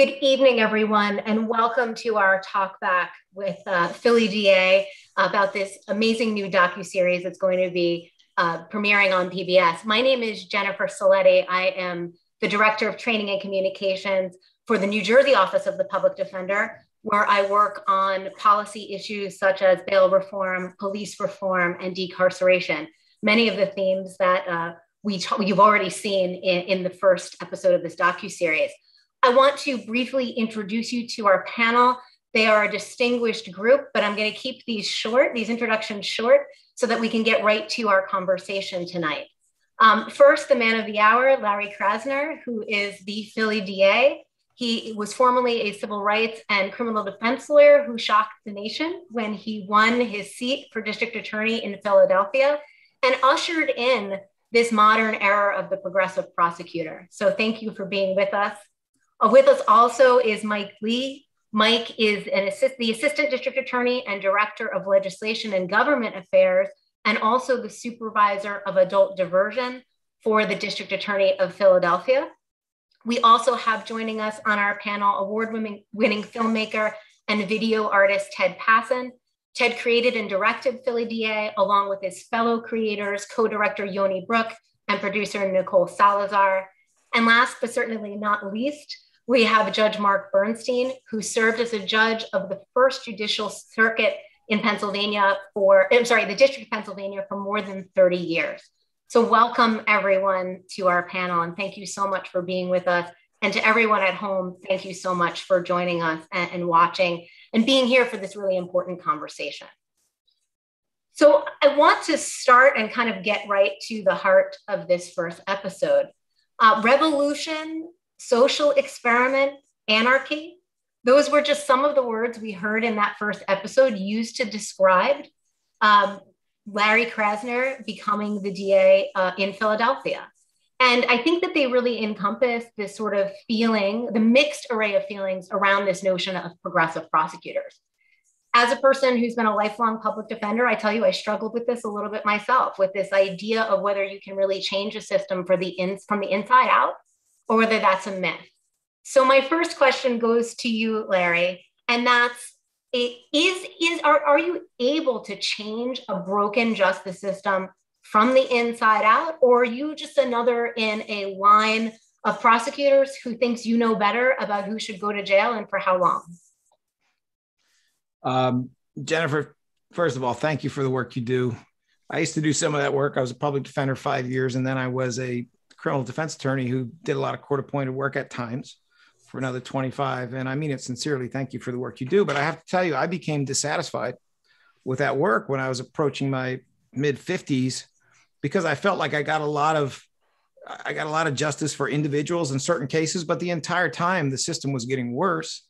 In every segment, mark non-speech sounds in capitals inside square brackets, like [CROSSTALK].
Good evening, everyone, and welcome to our talk back with uh, Philly DA about this amazing new docu-series that's going to be uh, premiering on PBS. My name is Jennifer Saletti. I am the Director of Training and Communications for the New Jersey Office of the Public Defender, where I work on policy issues such as bail reform, police reform, and decarceration. Many of the themes that uh, we you've already seen in, in the first episode of this docu-series. I want to briefly introduce you to our panel. They are a distinguished group, but I'm going to keep these short, these introductions short, so that we can get right to our conversation tonight. Um, first, the man of the hour, Larry Krasner, who is the Philly DA. He was formerly a civil rights and criminal defense lawyer who shocked the nation when he won his seat for district attorney in Philadelphia and ushered in this modern era of the progressive prosecutor. So, thank you for being with us. With us also is Mike Lee. Mike is an assist, the Assistant District Attorney and Director of Legislation and Government Affairs, and also the Supervisor of Adult Diversion for the District Attorney of Philadelphia. We also have joining us on our panel award winning filmmaker and video artist Ted Passon. Ted created and directed Philly DA along with his fellow creators, co director Yoni Brook and producer Nicole Salazar. And last but certainly not least, we have Judge Mark Bernstein, who served as a judge of the first judicial circuit in Pennsylvania for, I'm sorry, the District of Pennsylvania for more than 30 years. So, welcome everyone to our panel, and thank you so much for being with us. And to everyone at home, thank you so much for joining us and, and watching and being here for this really important conversation. So, I want to start and kind of get right to the heart of this first episode. Uh, revolution social experiment, anarchy. Those were just some of the words we heard in that first episode used to describe um, Larry Krasner becoming the DA uh, in Philadelphia. And I think that they really encompass this sort of feeling, the mixed array of feelings around this notion of progressive prosecutors. As a person who's been a lifelong public defender, I tell you, I struggled with this a little bit myself, with this idea of whether you can really change a system for the in, from the inside out or whether that's a myth. So my first question goes to you, Larry, and that's is is are, are you able to change a broken justice system from the inside out, or are you just another in a line of prosecutors who thinks you know better about who should go to jail and for how long? Um, Jennifer, first of all, thank you for the work you do. I used to do some of that work. I was a public defender five years, and then I was a criminal defense attorney who did a lot of court appointed work at times for another 25. And I mean it sincerely. Thank you for the work you do. But I have to tell you, I became dissatisfied with that work when I was approaching my mid 50s because I felt like I got a lot of I got a lot of justice for individuals in certain cases, but the entire time the system was getting worse.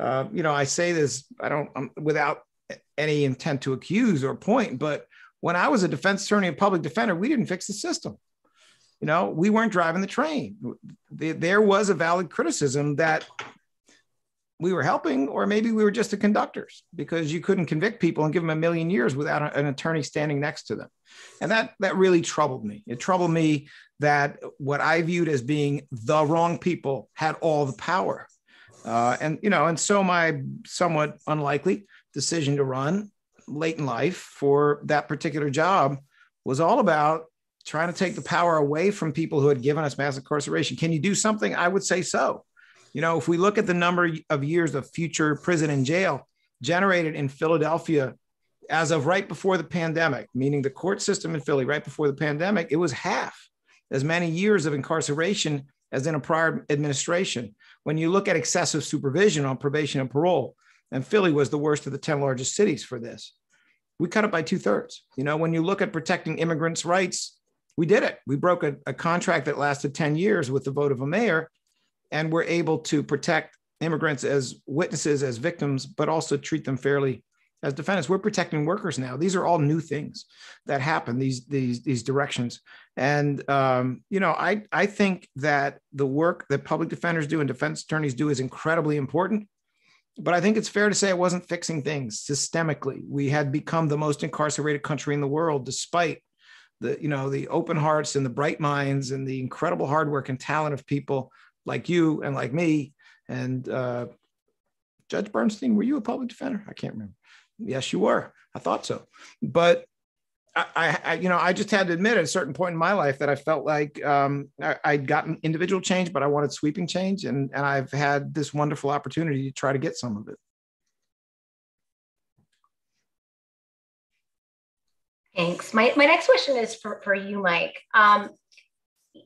Uh, you know, I say this I don't um, without any intent to accuse or point, but when I was a defense attorney and public defender, we didn't fix the system you know, we weren't driving the train. There was a valid criticism that we were helping, or maybe we were just the conductors because you couldn't convict people and give them a million years without an attorney standing next to them. And that, that really troubled me. It troubled me that what I viewed as being the wrong people had all the power. Uh, and, you know, and so my somewhat unlikely decision to run late in life for that particular job was all about trying to take the power away from people who had given us mass incarceration. Can you do something? I would say so. You know, if we look at the number of years of future prison and jail generated in Philadelphia as of right before the pandemic, meaning the court system in Philly right before the pandemic, it was half as many years of incarceration as in a prior administration. When you look at excessive supervision on probation and parole, and Philly was the worst of the 10 largest cities for this. We cut it by two thirds. You know, when you look at protecting immigrants' rights, we did it. We broke a, a contract that lasted 10 years with the vote of a mayor, and we're able to protect immigrants as witnesses, as victims, but also treat them fairly as defendants. We're protecting workers now. These are all new things that happen. These these these directions, and um, you know, I I think that the work that public defenders do and defense attorneys do is incredibly important. But I think it's fair to say it wasn't fixing things systemically. We had become the most incarcerated country in the world, despite the you know the open hearts and the bright minds and the incredible hard work and talent of people like you and like me And uh, Judge Bernstein, were you a public defender? I can't remember. Yes, you were. I thought so. But I, I, you know, I just had to admit at a certain point in my life that I felt like um, I, would gotten individual change, but I wanted sweeping change, and and I've had this wonderful opportunity to try to get some of it. Thanks. My my next question is for for you, Mike. Um,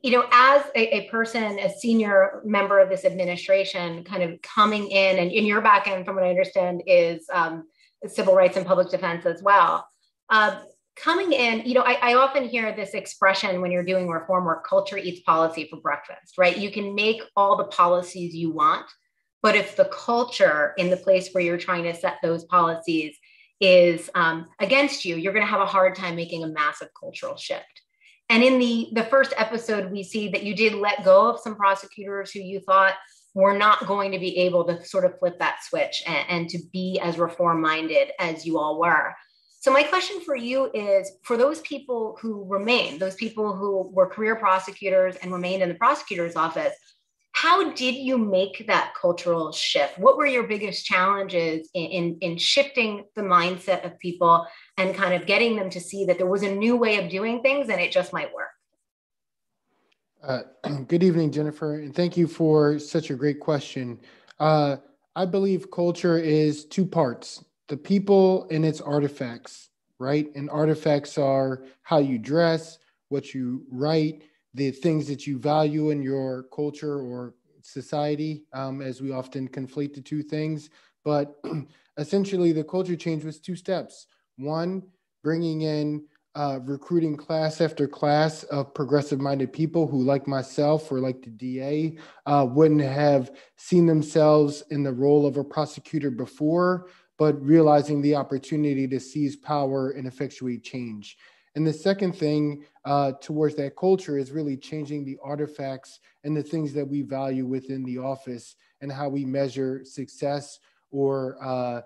you know, as a, a, person, a senior member of this administration, kind of coming in, and in your back end, from what I understand, is um, civil rights and public defense as well. Uh, coming in, you know, I, I, often hear this expression when you're doing reform work culture eats policy for breakfast, right? You can make all the policies you want, but if the culture in the place where you're trying to set those policies is um, against you, you're going to have a hard time making a massive cultural shift. And in the, the first episode, we see that you did let go of some prosecutors who you thought were not going to be able to sort of flip that switch and, and to be as reform minded as you all were. So, my question for you is for those people who remain, those people who were career prosecutors and remained in the prosecutor's office, how did you make that cultural shift? What were your biggest challenges in, in, in, shifting the mindset of people and kind of getting them to see that there was a new way of doing things and it just might work? Uh, [CLEARS THROAT] good evening, Jennifer, and thank you for such a great question. Uh, I believe culture is two parts the people and its artifacts, right? And artifacts are how you dress, what you write, the things that you value in your culture or society, um, as we often conflate the two things. But [CLEARS THROAT] essentially, the culture change was two steps. One, bringing in uh, recruiting class after class of progressive minded people who, like myself or like the DA, uh, wouldn't have seen themselves in the role of a prosecutor before, but realizing the opportunity to seize power and effectuate change. And the second thing uh, towards that culture is really changing the artifacts and the things that we value within the office and how we measure success or uh,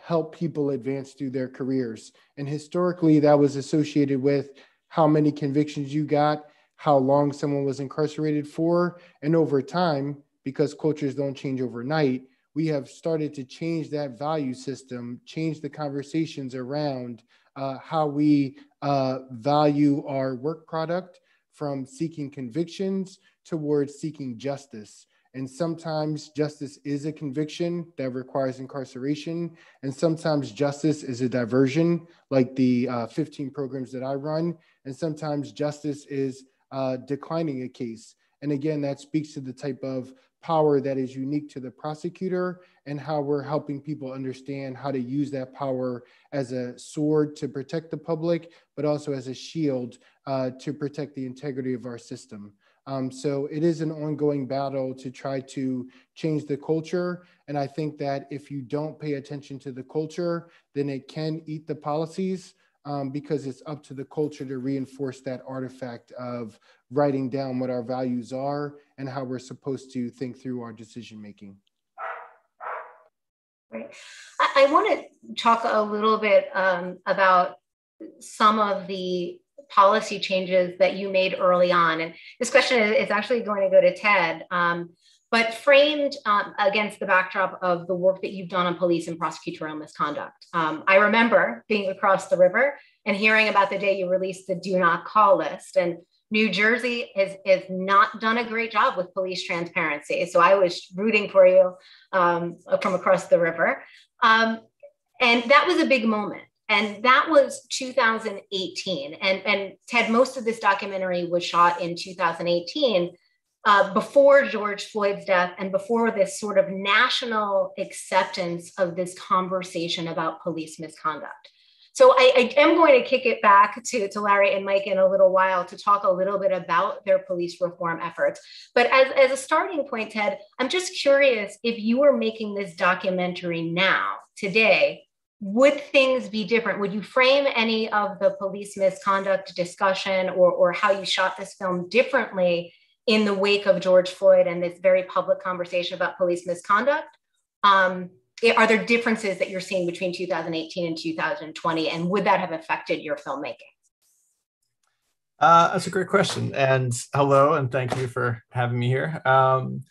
help people advance through their careers. And historically, that was associated with how many convictions you got, how long someone was incarcerated for. And over time, because cultures don't change overnight, we have started to change that value system, change the conversations around uh, how we uh, value our work product from seeking convictions towards seeking justice. And sometimes justice is a conviction that requires incarceration. And sometimes justice is a diversion, like the uh, 15 programs that I run. And sometimes justice is uh, declining a case. And again, that speaks to the type of power that is unique to the prosecutor and how we're helping people understand how to use that power as a sword to protect the public, but also as a shield uh, to protect the integrity of our system. Um, so it is an ongoing battle to try to change the culture. And I think that if you don't pay attention to the culture, then it can eat the policies um, because it's up to the culture to reinforce that artifact of writing down what our values are and how we're supposed to think through our decision making. Right. I, I want to talk a little bit um, about some of the policy changes that you made early on. And this question is, actually going to go to Ted, um, but framed um, against the backdrop of the work that you've done on police and prosecutorial misconduct. Um, I remember being across the river and hearing about the day you released the do not call list. And New Jersey has, has not done a great job with police transparency. So I was rooting for you um, from across the river. Um, and that was a big moment and that was 2018 and and ted most of this documentary was shot in 2018 uh, before george floyd's death and before this sort of national acceptance of this conversation about police misconduct so I, I, am going to kick it back to, to Larry and Mike in a little while to talk a little bit about their police reform efforts. But as, as a starting point, Ted, I'm just curious if you were making this documentary now, today, would things be different? Would you frame any of the police misconduct discussion or, or how you shot this film differently in the wake of George Floyd and this very public conversation about police misconduct? Um, are there differences that you're seeing between 2018 and 2020? And would that have affected your filmmaking? Uh, that's a great question. And hello, and thank you for having me here. Um,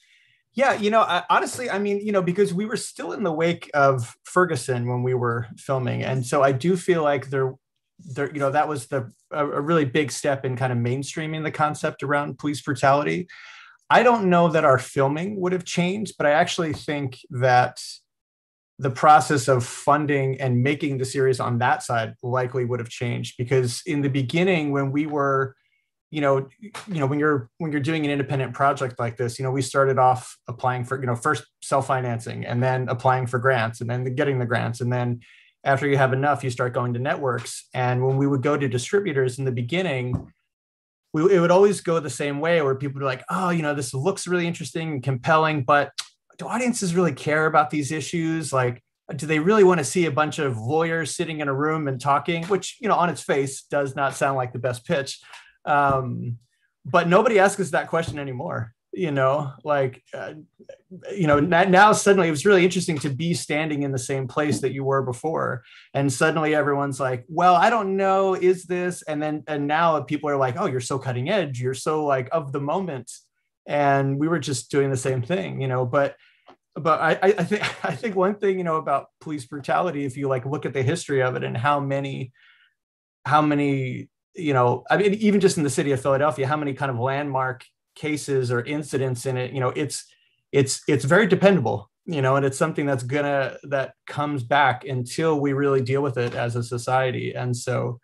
Yeah, you know, I, honestly, I mean, you know, because we were still in the wake of Ferguson when we were filming, and so I do feel like there, there, you know, that was the a, a really big step in kind of mainstreaming the concept around police brutality. I don't know that our filming would have changed, but I actually think that the process of funding and making the series on that side likely would have changed because in the beginning when we were you know you know when you're when you're doing an independent project like this you know we started off applying for you know first self-financing and then applying for grants and then getting the grants. And then after you have enough you start going to networks. And when we would go to distributors in the beginning we, it would always go the same way where people be like oh you know this looks really interesting and compelling but do audiences really care about these issues? Like do they really want to see a bunch of lawyers sitting in a room and talking which you know on its face does not sound like the best pitch. Um, but nobody asks us that question anymore you know? Like uh, you know now suddenly it was really interesting to be standing in the same place that you were before. And suddenly everyone's like well i don't know is this? And then and now people are like oh you're so cutting edge. You're so like of the moment and we were just doing the same thing you know but but I, I think [LAUGHS] I think one thing you know about police brutality, if you like look at the history of it and how many, how many you know, I mean, even just in the city of Philadelphia, how many kind of landmark cases or incidents in it, you know, it's it's it's very dependable, you know, and it's something that's gonna that comes back until we really deal with it as a society. And so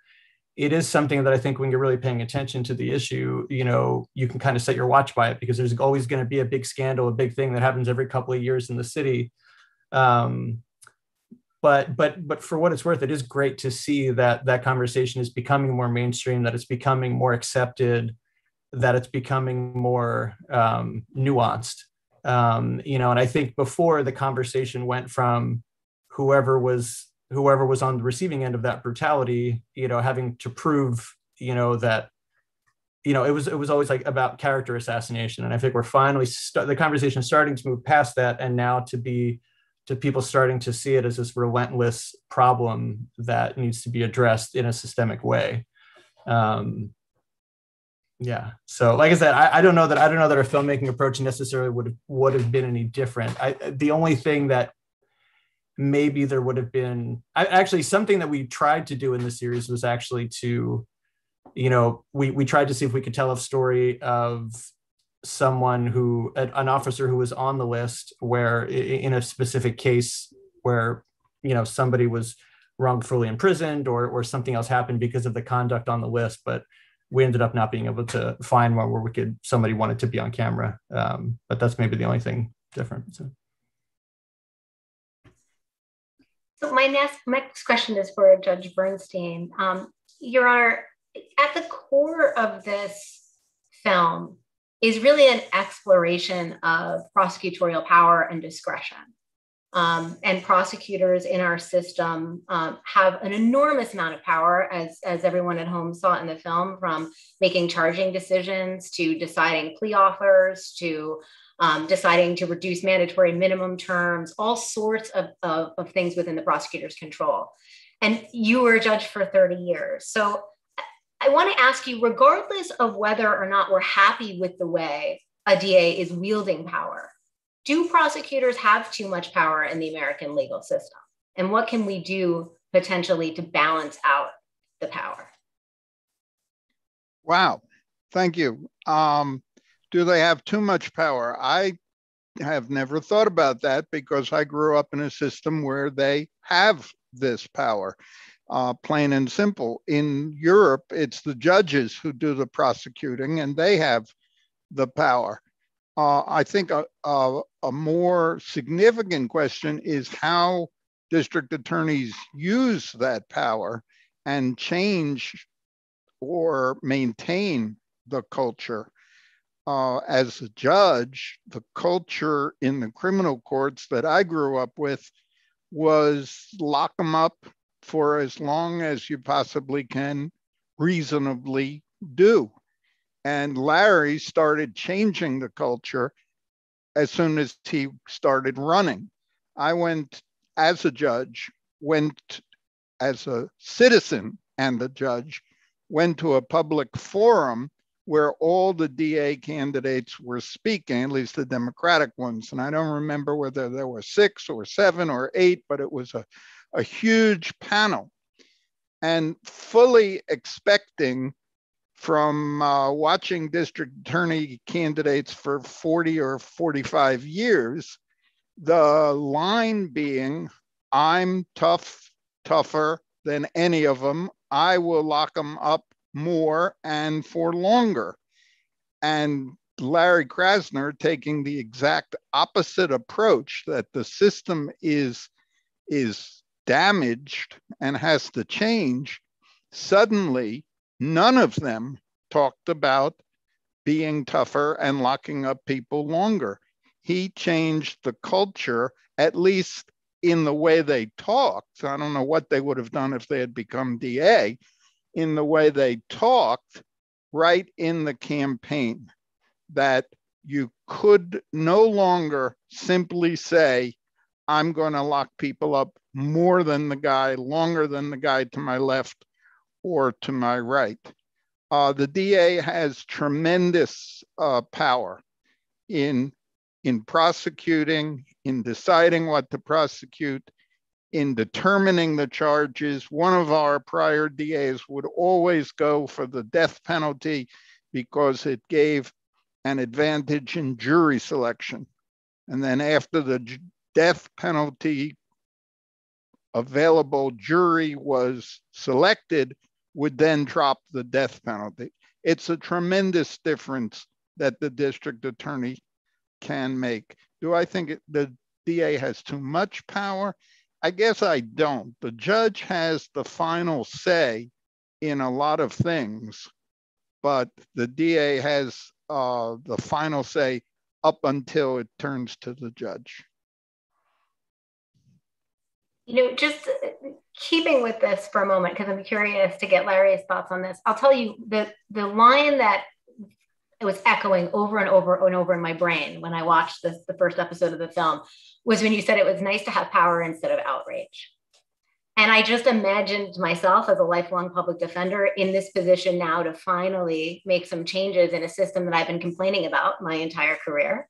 it is something that I think when you're really paying attention to the issue, you know, you can kind of set your watch by it because there's always going to be a big scandal, a big thing that happens every couple of years in the city. Um, but but but for what it's worth it is great to see that that conversation is becoming more mainstream that it's becoming more accepted that it's becoming more um, nuanced um, you know and i think before the conversation went from whoever was whoever was on the receiving end of that brutality you know having to prove you know that you know it was it was always like about character assassination and i think we're finally st- the conversation starting to move past that and now to be to people starting to see it as this relentless problem that needs to be addressed in a systemic way. Um, yeah. So, like I said, I, I, don't know that I don't know that our filmmaking approach necessarily would have, would have been any different. I, the only thing that maybe there would have been I, actually something that we tried to do in the series was actually to, you know, we we tried to see if we could tell a story of someone who an officer who was on the list where in a specific case where you know somebody was wrongfully imprisoned or or something else happened because of the conduct on the list but we ended up not being able to find one where we could somebody wanted to be on camera um, but that's maybe the only thing different so. So my next my next question is for judge bernstein um, your honor at the core of this film is really an exploration of prosecutorial power and discretion. Um, and prosecutors in our system um, have an enormous amount of power, as, as everyone at home saw in the film, from making charging decisions to deciding plea offers to um, deciding to reduce mandatory minimum terms, all sorts of, of, of things within the prosecutor's control. And you were a judge for 30 years. So I want to ask you, regardless of whether or not we're happy with the way a DA is wielding power, do prosecutors have too much power in the American legal system? And what can we do potentially to balance out the power? Wow, thank you. Um, do they have too much power? I have never thought about that because I grew up in a system where they have this power uh, plain and simple. In Europe, it's the judges who do the prosecuting and they have the power. Uh, I think a, a, a, more significant question is how district attorneys use that power and change or maintain the culture. Uh, as a judge, the culture in the criminal courts that I grew up with was lock them up, for as long as you possibly can reasonably do. And Larry started changing the culture as soon as he started running. I went as a judge, went as a citizen and a judge, went to a public forum where all the DA candidates were speaking, at least the Democratic ones. And I don't remember whether there were six or seven or eight, but it was a, a huge panel. And fully expecting from uh, watching district attorney candidates for 40 or 45 years, the line being, I'm tough, tougher than any of them. I will lock them up more and for longer. And Larry Krasner taking the exact opposite approach that the system is, is damaged and has to change, suddenly none of them talked about being tougher and locking up people longer. He changed the culture, at least in the way they talked. I don't know what they would have done if they had become DA, in the way they talked right in the campaign that you could no longer simply say, I'm going to lock people up more than the guy, longer than the guy to my left or to my right. Uh, the DA has tremendous uh, power in, in prosecuting, in deciding what to prosecute, in determining the charges. One of our prior DAs would always go for the death penalty because it gave an advantage in jury selection. And then after the death penalty available jury was selected, would then drop the death penalty. It's a tremendous difference that the district attorney can make. Do I think the DA has too much power? I guess I don't. The judge has the final say in a lot of things, but the DA has uh, the final say up until it turns to the judge. You know, just keeping with this for a moment, because I'm curious to get Larry's thoughts on this. I'll tell you the the line that it was echoing over and over and over in my brain when I watched this, the first episode of the film was when you said it was nice to have power instead of outrage. And I just imagined myself as a lifelong public defender in this position now to finally make some changes in a system that I've been complaining about my entire career.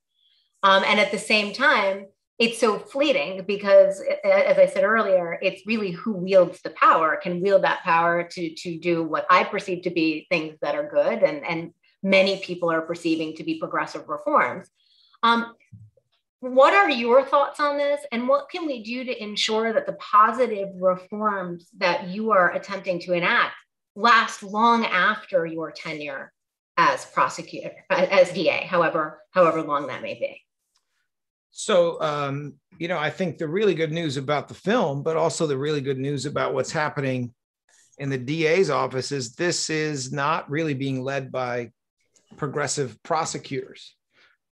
Um, and at the same time, it's so fleeting because, as I said earlier, it's really who wields the power can wield that power to, to do what I perceive to be things that are good and, and many people are perceiving to be progressive reforms. Um, what are your thoughts on this and what can we do to ensure that the positive reforms that you are attempting to enact last long after your tenure as prosecutor as da however however long that may be? So um, you know i think the really good news about the film but also the really good news about what's happening in the da's office is this is not really being led by progressive prosecutors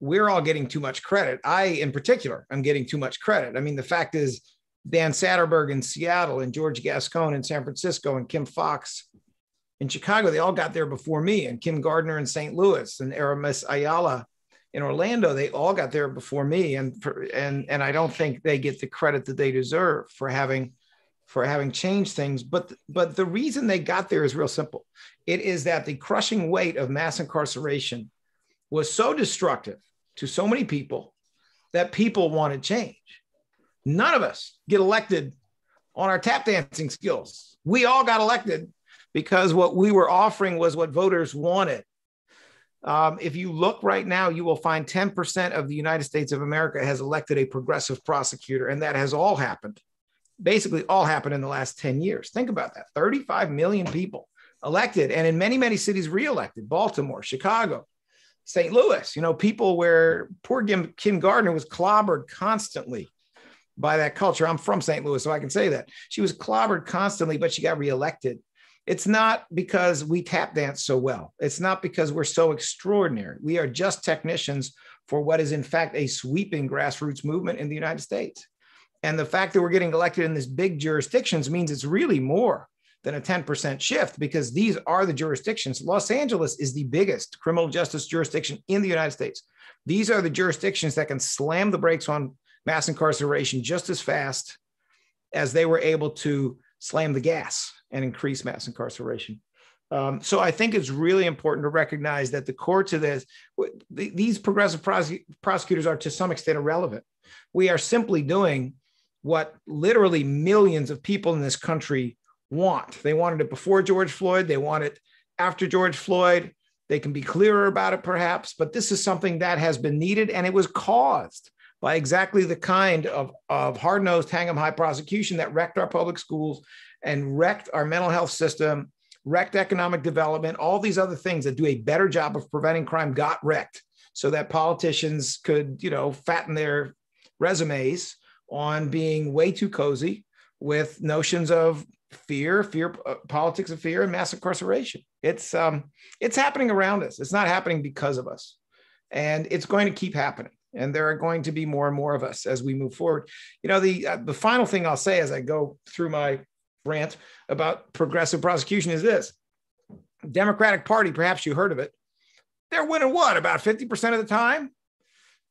we're all getting too much credit. I, in particular, I'm getting too much credit. I mean, the fact is, Dan Satterberg in Seattle and George Gascon in San Francisco and Kim Foxx in Chicago, they all got there before me, and Kim Gardner in St. Louis and Aramis Ayala in Orlando, they all got there before me, and and and I don't think they get the credit that they deserve for having for having changed things. But but the reason they got there is real simple. It is that the crushing weight of mass incarceration was so destructive to so many people that people wanted change. None of us get elected on our tap dancing skills. We all got elected because what we were offering was what voters wanted. Um, if you look right now, you will find 10% of the United States of America has elected a progressive prosecutor, and that has all happened. Basically, all happened in the last 10 years. Think about that 35 million people elected, and in many, many cities, reelected Baltimore, Chicago, St. Louis, you know, people where poor Kim, Kim Gardner was clobbered constantly by that culture. I'm from St. Louis, so I can say that. She was clobbered constantly, but she got reelected. It's not because we tap dance so well. It's not because we're so extraordinary. We are just technicians for what is, in fact, a sweeping grassroots movement in the United States. And the fact that we're getting elected in these big jurisdictions means it's really more than a 10% shift because these are the jurisdictions. Los Angeles is the biggest criminal justice jurisdiction in the United States. These are the jurisdictions that can slam the brakes on mass incarceration just as fast as they were able to slam the gas and increase mass incarceration. Um, so I think it's really important to recognize that the core to this, these progressive prosecutors are to some extent irrelevant. We are simply doing what literally millions of people in this country want. They wanted it before George Floyd. They want it after George Floyd. They can be clearer about it, perhaps, but this is something that has been needed and it was caused by exactly the kind of, of hard nosed, hang hang 'em high prosecution that wrecked our public schools and wrecked our mental health system, wrecked economic development, all these other things that do a better job of preventing crime got wrecked so that politicians could, you know, fatten their resumes on being way too cozy with notions of fear, fear, uh, politics of fear, and mass incarceration. It's um, it's happening around us. It's not happening because of us, and it's going to keep happening. And there are going to be more and more of us as we move forward. You know, the uh, the final thing I'll say as I go through my rant about progressive prosecution is this: Democratic Party, perhaps you heard of it, they're winning what about fifty percent of the time.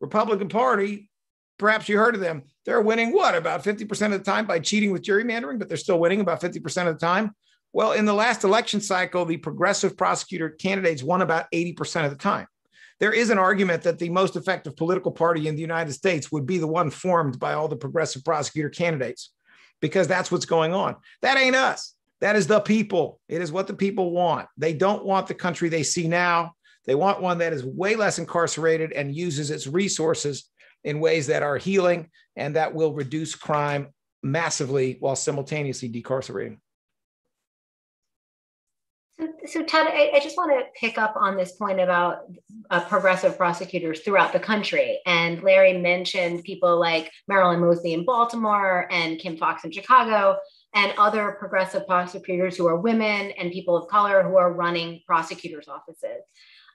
Republican Party, perhaps you heard of them. They're winning what about 50% of the time by cheating with gerrymandering, but they're still winning about 50% of the time. Well, in the last election cycle, the progressive prosecutor candidates won about 80% of the time. There is an argument that the most effective political party in the United States would be the one formed by all the progressive prosecutor candidates, because that's what's going on. That ain't us. That is the people. It is what the people want. They don't want the country they see now. They want one that is way less incarcerated and uses its resources in ways that are healing and that will reduce crime massively while simultaneously decarcerating. So, Ted, I, I, just want to pick up on this point about uh, progressive prosecutors throughout the country. And Larry mentioned people like Marilyn Mosby in Baltimore and Kim Foxx in Chicago, and other progressive prosecutors who are women and people of color who are running prosecutors' offices.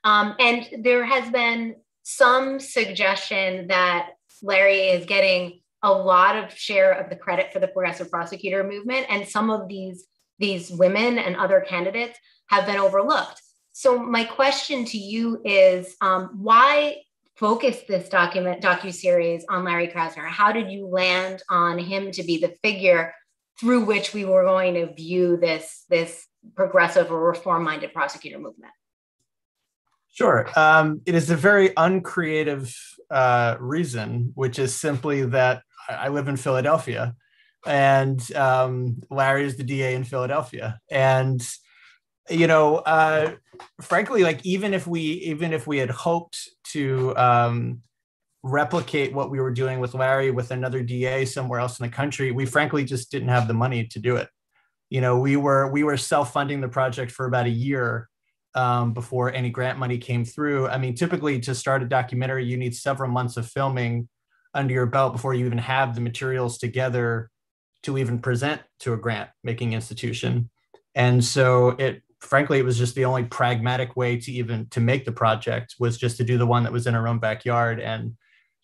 Um, and there has been some suggestion that Larry is getting a lot of share of the credit for the progressive prosecutor movement, and some of these these women and other candidates have been overlooked. So my question to you is, um, why focus this document docu series on Larry Krasner? How did you land on him to be the figure through which we were going to view this this progressive or reform minded prosecutor movement? Sure. Um, it is a very uncreative uh, reason, which is simply that I live in Philadelphia and um, Larry is the DA in Philadelphia. And, you know, uh, frankly, like even if we even if we had hoped to um, replicate what we were doing with Larry with another DA somewhere else in the country, we frankly just didn't have the money to do it. You know, we were we were self-funding the project for about a year um, before any grant money came through. I mean, typically to start a documentary, you need several months of filming under your belt before you even have the materials together to even present to a grant making institution. And so it frankly it was just the only pragmatic way to even to make the project was just to do the one that was in our own backyard and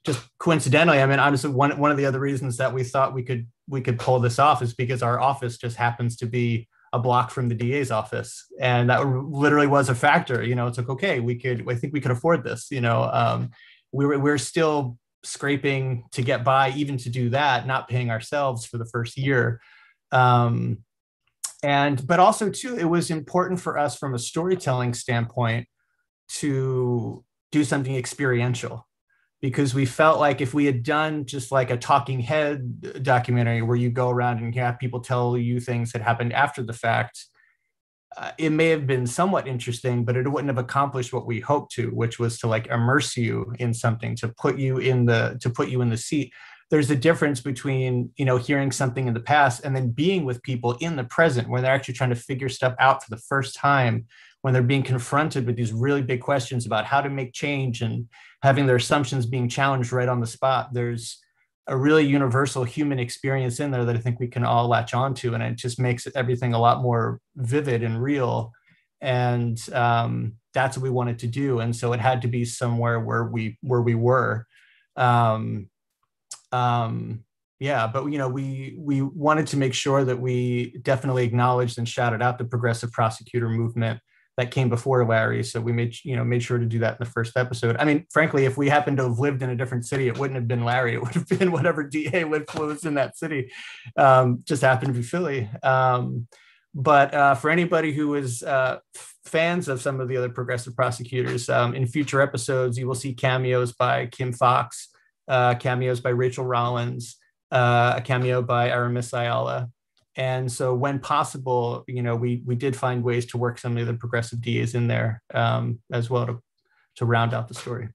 just coincidentally i mean honestly one, one of the other reasons that we thought we could we could pull this off is because our office just happens to be a block from the DA's office, and that literally was a factor. You know, it's like okay, we could, I think we could afford this. You know, um, we were we're still scraping to get by, even to do that, not paying ourselves for the first year. Um, and but also too, it was important for us from a storytelling standpoint to do something experiential because we felt like if we had done just like a talking head documentary where you go around and have people tell you things that happened after the fact, uh, it may have been somewhat interesting, but it wouldn't have accomplished what we hoped to, which was to like immerse you in something, to put you in the to put you in the seat. There's a difference between you know hearing something in the past and then being with people in the present, where they're actually trying to figure stuff out for the first time, when they're being confronted with these really big questions about how to make change and having their assumptions being challenged right on the spot. There's a really universal human experience in there that I think we can all latch onto, and it just makes everything a lot more vivid and real. And um, that's what we wanted to do, and so it had to be somewhere where we where we were. Um, um, yeah, but you know, we we wanted to make sure that we definitely acknowledged and shouted out the progressive prosecutor movement that came before Larry. So we made you know made sure to do that in the first episode. I mean, frankly, if we happened to have lived in a different city, it wouldn't have been Larry. It would have been whatever DA was in that city. Um, just happened to be Philly. Um, But uh, for anybody who is uh, fans of some of the other progressive prosecutors, um, in future episodes, you will see cameos by Kim Foxx, uh, cameos by Rachael Rollins, uh, a cameo by Aramis Ayala. And so, when possible, you know, we we did find ways to work some of the progressive DAs in there um, as well to to round out the story.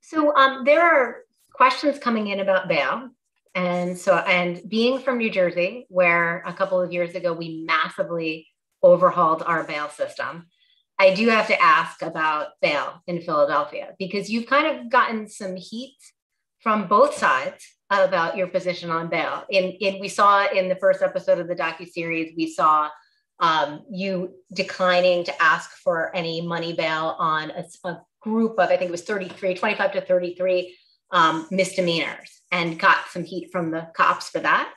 So um, there are questions coming in about bail. And so, and being from New Jersey, where a couple of years ago we massively overhauled our bail system, I do have to ask about bail in Philadelphia because you've kind of gotten some heat from both sides about your position on bail. In, in we saw in the first episode of the docu series, we saw um, you declining to ask for any money bail on a, a, group of, I think it was 33, 25 to 33 um, misdemeanors and got some heat from the cops for that.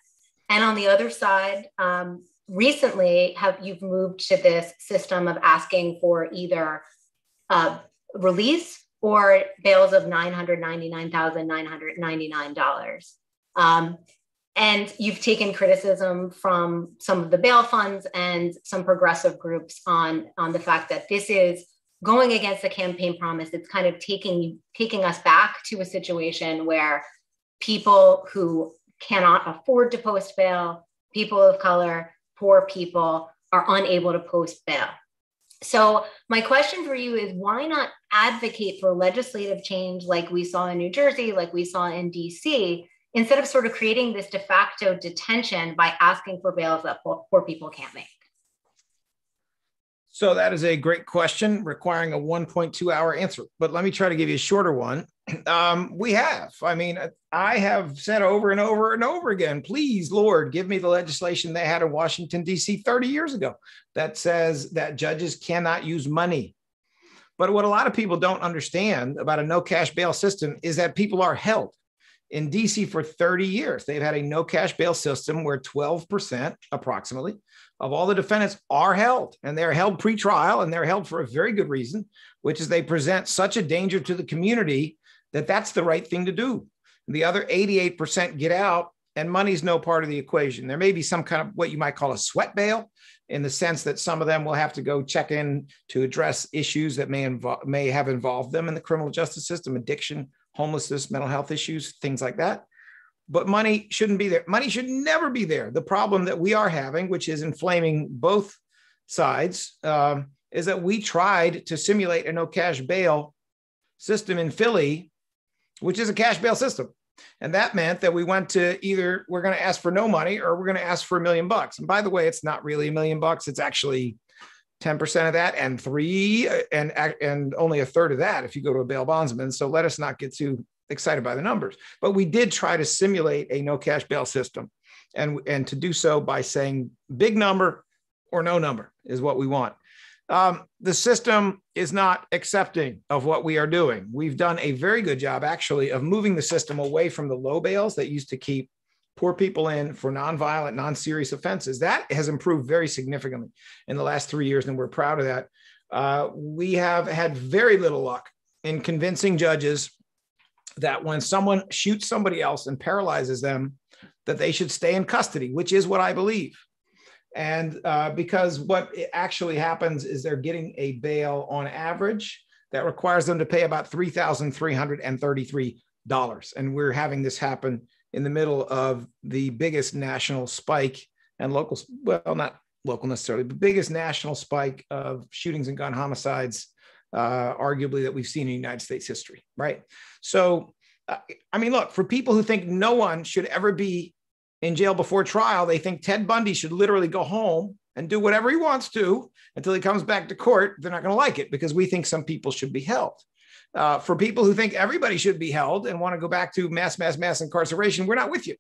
And on the other side, um, recently have you've moved to this system of asking for either uh, release or bails of $999,999. Um, and you've taken criticism from some of the bail funds and some progressive groups on, on the fact that this is going against the campaign promise. It's kind of taking, taking us back to a situation where people who cannot afford to post bail, people of color, poor people are unable to post bail. So, my question for you is why not advocate for legislative change like we saw in New Jersey, like we saw in DC, instead of sort of creating this de facto detention by asking for bails that poor people can't make? So that is a great question requiring a 1.2 hour answer, but let me try to give you a shorter one. [CLEARS THROAT] Um, we have. I mean, I have said over and over and over again, please, Lord, give me the legislation they had in Washington, D.C. 30 years ago that says that judges cannot use money. But what a lot of people don't understand about a no cash bail system is that people are held in DC for 30 years. They've had a no cash bail system where 12% approximately of all the defendants are held and they're held pre-trial and they're held for a very good reason, which is they present such a danger to the community that that's the right thing to do. The other 88% get out and money's no part of the equation. There may be some kind of what you might call a sweat bail in the sense that some of them will have to go check in to address issues that may involve may have involved them in the criminal justice system, addiction, homelessness, mental health issues, things like that. But money shouldn't be there. Money should never be there. The problem that we are having, which is inflaming both sides, um, is that we tried to simulate a no cash bail system in Philly, which is a cash bail system. And that meant that we went to either we're going to ask for no money or we're going to ask for a million bucks. And by the way, it's not really a million bucks. It's actually 10% of that and three and and only a third of that if you go to a bail bondsman so let us not get too excited by the numbers but we did try to simulate a no cash bail system and and to do so by saying big number or no number is what we want um, the system is not accepting of what we are doing we've done a very good job actually of moving the system away from the low bails that used to keep poor people in for nonviolent, non-serious offenses. That has improved very significantly in the last three years, and we're proud of that. Uh, we have had very little luck in convincing judges that when someone shoots somebody else and paralyzes them, that they should stay in custody, which is what I believe. And uh, because what actually happens is they're getting a bail on average that requires them to pay about $3,333. And we're having this happen in the middle of the biggest national spike and local, well, not local necessarily, but biggest national spike of shootings and gun homicides, uh, arguably that we've seen in United States history, right? So, uh, I mean, look, for people who think no one should ever be in jail before trial, they think Ted Bundy should literally go home and do whatever he wants to until he comes back to court. They're not going to like it because we think some people should be held. Uh, for people who think everybody should be held and want to go back to mass, mass, mass incarceration, we're not with you.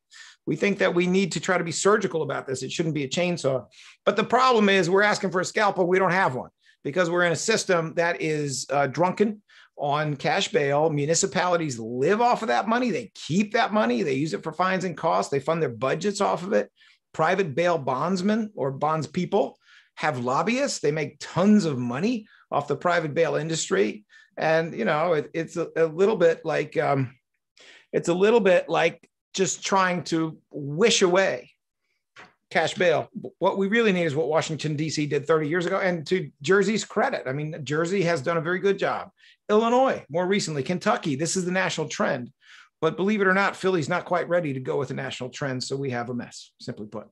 We think that we need to try to be surgical about this. It shouldn't be a chainsaw. But the problem is, we're asking for a scalpel. We don't have one because we're in a system that is uh, drunken on cash bail. Municipalities live off of that money. They keep that money. They use it for fines and costs. They fund their budgets off of it. Private bail bondsmen or bonds people have lobbyists. They make tons of money off the private bail industry and you know it, it's a, a, little bit like um, it's a little bit like just trying to wish away cash bail. What we really need is what Washington, D.C. did 30 years ago. And to Jersey's credit, I mean, Jersey has done a very good job. Illinois, more recently, Kentucky, this is the national trend. But believe it or not, Philly's not quite ready to go with the national trend. So we have a mess, simply put.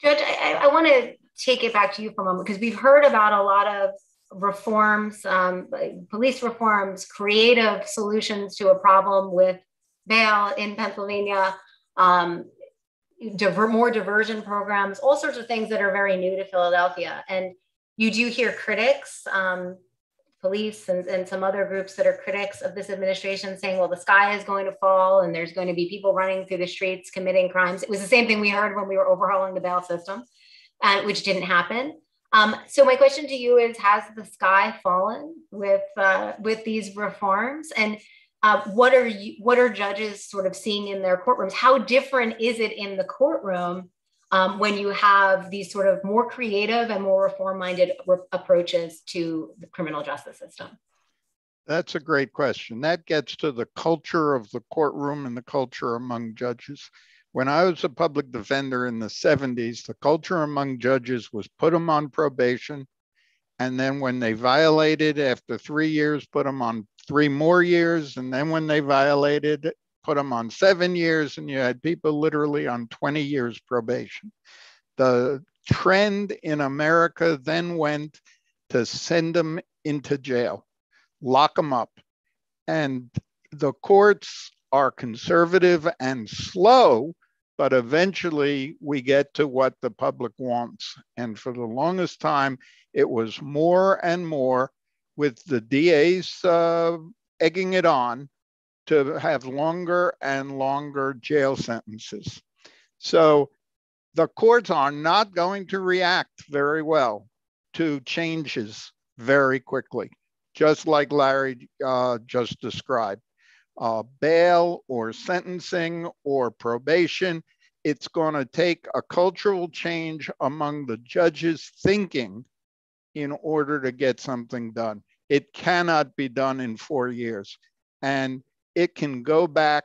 Judge, I, I want to take it back to you for a moment because we've heard about a lot of reforms, um, police reforms, creative solutions to a problem with bail in Pennsylvania, um, diver- more diversion programs, all sorts of things that are very new to Philadelphia. And you do hear critics, um, police and, and some other groups that are critics of this administration saying, well, the sky is going to fall and there's going to be people running through the streets committing crimes. It was the same thing we heard when we were overhauling the bail system, uh, which didn't happen. Um, so my question to you is: Has the sky fallen with uh, with these reforms? And uh, what are you, what are judges sort of seeing in their courtrooms? How different is it in the courtroom um, when you have these sort of more creative and more reform-minded re- approaches to the criminal justice system? That's a great question. That gets to the culture of the courtroom and the culture among judges. When I was a public defender in the 70s, the culture among judges was put them on probation. And then when they violated after three years, put them on three more years. And then when they violated, put them on seven years. And you had people literally on 20 years probation. The trend in America then went to send them into jail, lock them up. And the courts are conservative and slow, but eventually we get to what the public wants. And for the longest time, it was more and more with the DAs uh, egging it on to have longer and longer jail sentences. So the courts are not going to react very well to changes very quickly, just like Larry uh, just described. Uh, bail or sentencing or probation, it's going to take a cultural change among the judges thinking in order to get something done. It cannot be done in four years. And it can go back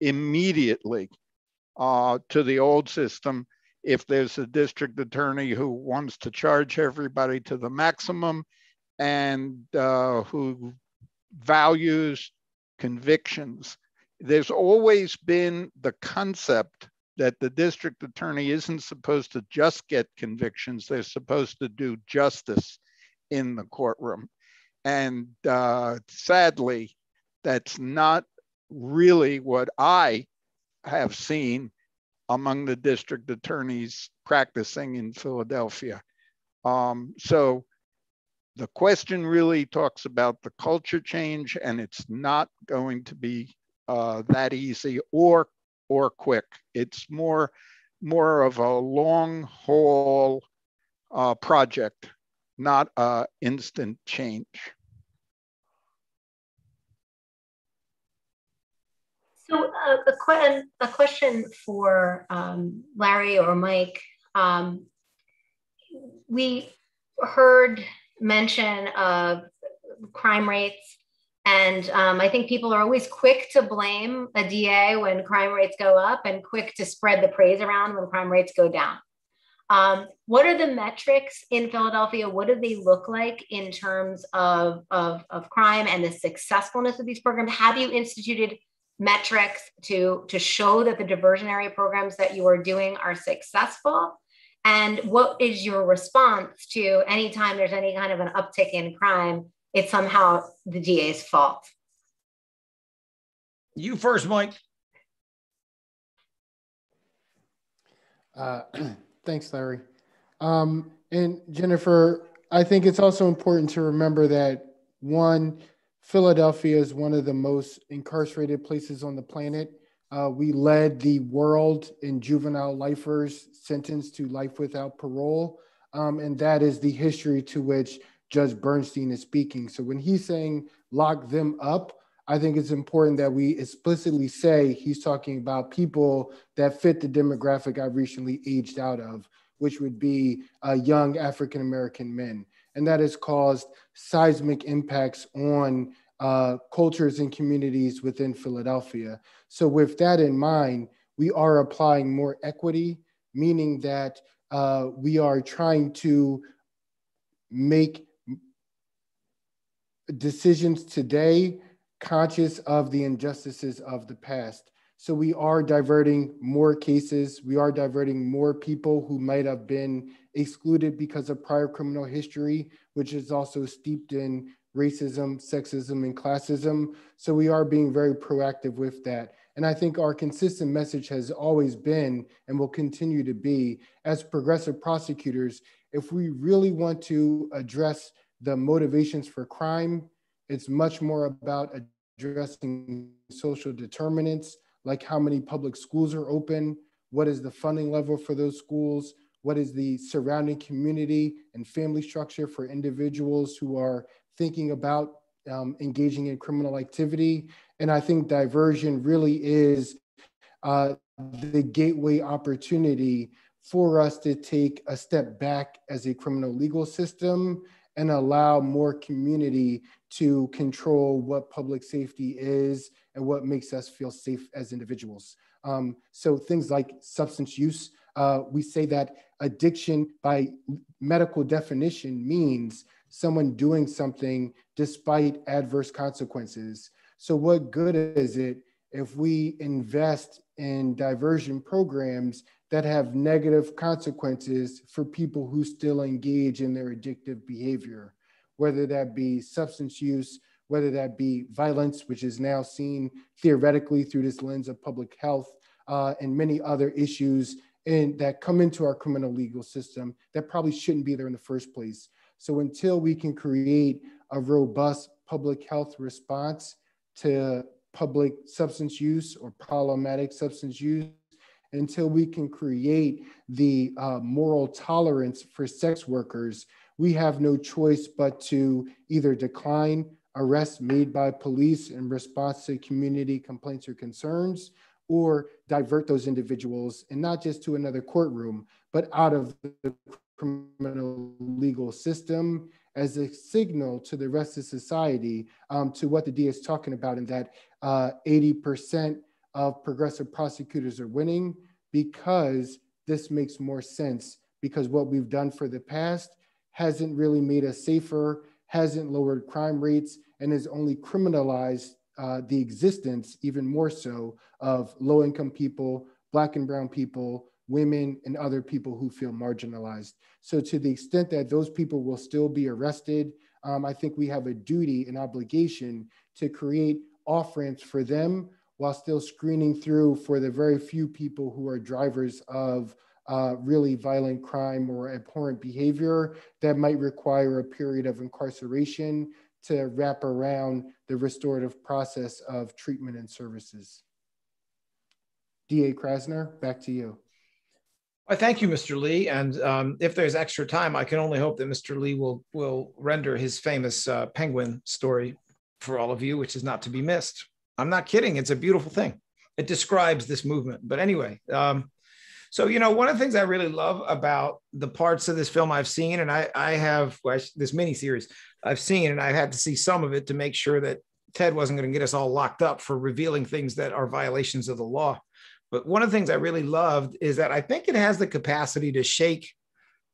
immediately uh, to the old system if there's a district attorney who wants to charge everybody to the maximum and uh, who values convictions. There's always been the concept that the district attorney isn't supposed to just get convictions, they're supposed to do justice in the courtroom. And uh, sadly, that's not really what I have seen among the district attorneys practicing in Philadelphia. Um, so the question really talks about the culture change, and it's not going to be uh, that easy or or quick. It's more, more of a long haul uh, project, not a instant change. So uh, a, que- a question for um, Larry or Mike. Um, we heard mention of crime rates and um, I think people are always quick to blame a DA when crime rates go up and quick to spread the praise around when crime rates go down. Um, what are the metrics in Philadelphia? What do they look like in terms of, of, of crime and the successfulness of these programs? Have you instituted metrics to, to show that the diversionary programs that you are doing are successful? And what is your response to anytime there's any kind of an uptick in crime? It's somehow the DA's fault. You first, Mike. Uh, [CLEARS THROAT] thanks, Larry. Um, and Jennifer, I think it's also important to remember that one, Philadelphia is one of the most incarcerated places on the planet. Uh, we led the world in juvenile lifers sentenced to life without parole. Um, and that is the history to which Judge Bernstein is speaking. So when he's saying lock them up, I think it's important that we explicitly say he's talking about people that fit the demographic I recently aged out of, which would be uh, young African American men. And that has caused seismic impacts on uh, cultures and communities within Philadelphia. So, with that in mind, we are applying more equity, meaning that uh, we are trying to make decisions today conscious of the injustices of the past. So we are diverting more cases. We are diverting more people who might have been excluded because of prior criminal history, which is also steeped in racism, sexism, and classism. So we are being very proactive with that. And I think our consistent message has always been and will continue to be as progressive prosecutors, if we really want to address the motivations for crime, it's much more about addressing social determinants, like how many public schools are open, what is the funding level for those schools, what is the surrounding community and family structure for individuals who are thinking about um, engaging in criminal activity. And I think diversion really is uh, the gateway opportunity for us to take a step back as a criminal legal system and allow more community to control what public safety is and what makes us feel safe as individuals. Um, so things like substance use, uh, we say that addiction by medical definition means someone doing something despite adverse consequences. So what good is it if we invest in diversion programs that have negative consequences for people who still engage in their addictive behavior, whether that be substance use, whether that be violence, which is now seen theoretically through this lens of public health, uh, and many other issues in, that come into our criminal legal system that probably shouldn't be there in the first place. So until we can create a robust public health response to public substance use or problematic substance use, until we can create the uh, moral tolerance for sex workers, we have no choice but to either decline arrests made by police in response to community complaints or concerns, or divert those individuals and not just to another courtroom, but out of the criminal legal system as a signal to the rest of society um, to what the DA is talking about, in that uh, 80% of progressive prosecutors are winning because this makes more sense because what we've done for the past hasn't really made us safer, hasn't lowered crime rates, and has only criminalized uh, the existence, even more so, of low income people, Black and Brown people, women, and other people who feel marginalized. So, to the extent that those people will still be arrested, um, I think we have a duty and obligation to create off ramps for them while still screening through for the very few people who are drivers of uh, really violent crime or abhorrent behavior that might require a period of incarceration to wrap around the restorative process of treatment and services. DA Krasner, back to you. Well, thank you, Mr. Lee. And um, if there's extra time, I can only hope that Mr. Lee will will render his famous uh, penguin story for all of you, which is not to be missed. I'm not kidding. It's a beautiful thing. It describes this movement. But anyway, um, so you know, one of the things I really love about the parts of this film I've seen, and I, I have well, this mini series I've seen, and I had to see some of it to make sure that Ted wasn't going to get us all locked up for revealing things that are violations of the law. But one of the things I really loved is that I think it has the capacity to shake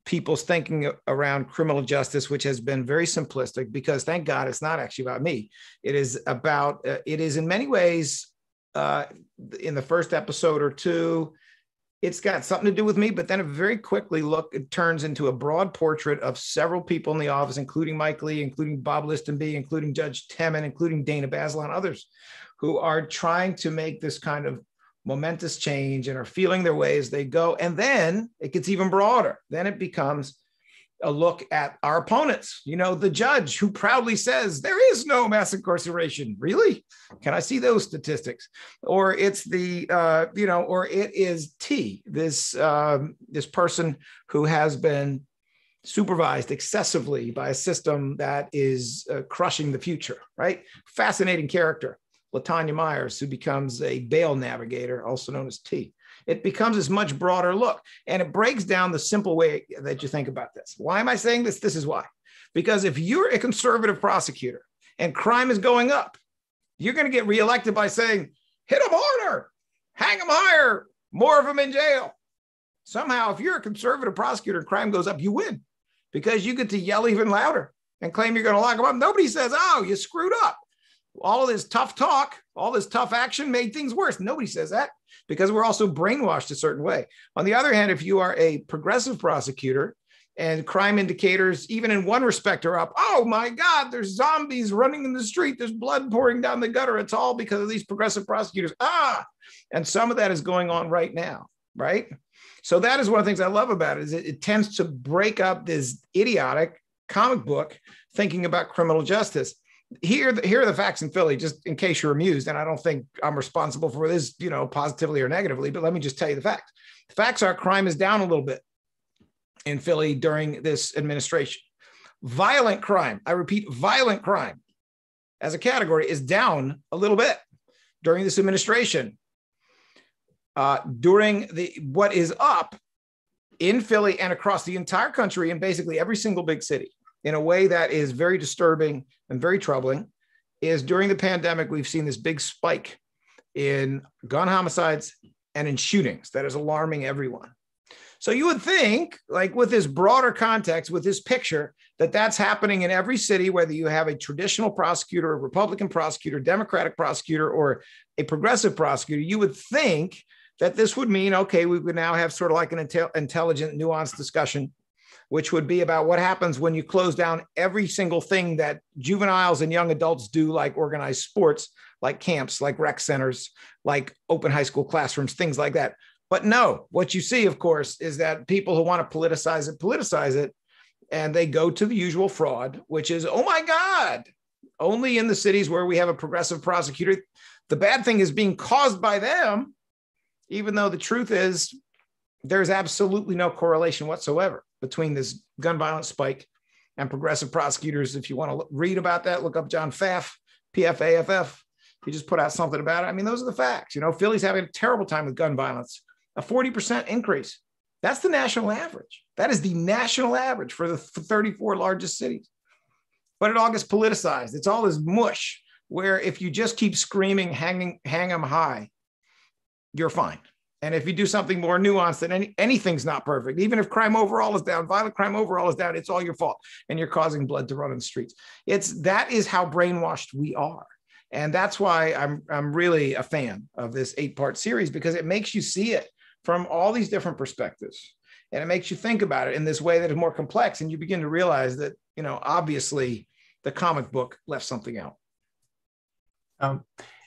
people's thinking around criminal justice, which has been very simplistic because thank God it's not actually about me. It is about, uh, it is in many ways, uh, in the first episode or two, it's got something to do with me, but then it very quickly look, it turns into a broad portrait of several people in the office, including Mike Lee, including Bob Listenbee, including Judge Temin, including Dana Bazelon, others who are trying to make this kind of momentous change and are feeling their way as they go. And then it gets even broader. Then it becomes a look at our opponents. You know, the judge who proudly says there is no mass incarceration. Really? Can I see those statistics? Or it's the, uh, you know, or it is T, this um, this person who has been supervised excessively by a system that is uh, crushing the future. Right? Fascinating character. Latanya Myers, who becomes a bail navigator, also known as T. It becomes this much broader look, and it breaks down the simple way that you think about this. Why am I saying this? This is why. Because if you're a conservative prosecutor and crime is going up, you're going to get reelected by saying, hit them harder, hang them higher, more of them in jail. Somehow, if you're a conservative prosecutor and crime goes up, you win because you get to yell even louder and claim you're going to lock them up. Nobody says, oh, you screwed up. All this tough talk, all this tough action made things worse. Nobody says that because we're also brainwashed a certain way. On the other hand, if you are a progressive prosecutor and crime indicators, even in one respect, are up. Oh my God, there's zombies running in the street. There's blood pouring down the gutter. It's all because of these progressive prosecutors. Ah, and some of that is going on right now, right? So that is one of the things I love about it is it, it tends to break up this idiotic comic book thinking about criminal justice. Here, here are the facts in Philly, just in case you're amused. And I don't think I'm responsible for this, you know, positively or negatively, but let me just tell you the facts. The facts are crime is down a little bit in Philly during this administration. Violent crime, I repeat, violent crime as a category is down a little bit during this administration. Uh, during the what is up in Philly and across the entire country and basically every single big city in a way that is very disturbing and very troubling is during the pandemic we've seen this big spike in gun homicides and in shootings that is alarming everyone so you would think, like with this broader context, with this picture, that that's happening in every city, whether you have a traditional prosecutor, a Republican prosecutor, Democratic prosecutor, or a progressive prosecutor. You would think that this would mean, okay, we would now have sort of like an intel- intelligent, nuanced discussion, which would be about what happens when you close down every single thing that juveniles and young adults do, like organized sports, like camps, like rec centers, like open high school classrooms, things like that. But no, what you see, of course, is that people who want to politicize it, politicize it, and they go to the usual fraud, which is, oh my God, only in the cities where we have a progressive prosecutor. The bad thing is being caused by them, even though the truth is there's absolutely no correlation whatsoever between this gun violence spike and progressive prosecutors. If you want to read about that, look up John Pfaff, PFAFF. He just put out something about it. I mean, those are the facts. You know, Philly's having a terrible time with gun violence a 40% increase. That's the national average. That is the national average for the 34 largest cities. But it all gets politicized. It's all this mush where if you just keep screaming, hanging, hang them high, you're fine. And if you do something more nuanced, then any, anything's not perfect. Even if crime overall is down, violent crime overall is down, it's all your fault. And you're causing blood to run in the streets. It's that is how brainwashed we are. And that's why I'm, I'm really a fan of this eight part series because it makes you see it from all these different perspectives and it makes you think about it in this way that is more complex and you begin to realize that you know obviously the comic book left something out um,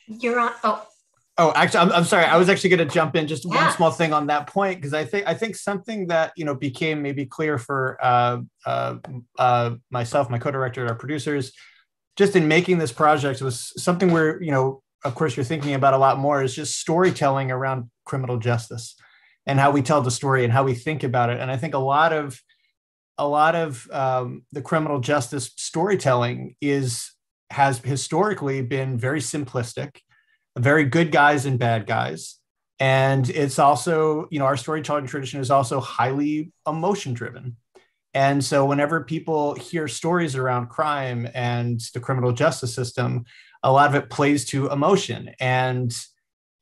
you're on oh Oh, actually, I'm, I'm sorry. I was actually going to jump in just yeah. one small thing on that point because I think I think something that you know became maybe clear for uh, uh, uh, myself, my co-director, our producers, just in making this project was something where you know, of course, you're thinking about a lot more is just storytelling around criminal justice and how we tell the story and how we think about it. And I think a lot of a lot of um, the criminal justice storytelling is has historically been very simplistic, very good guys and bad guys. And it's also, you know, our storytelling tradition is also highly emotion driven. And so whenever people hear stories around crime and the criminal justice system, a lot of it plays to emotion. And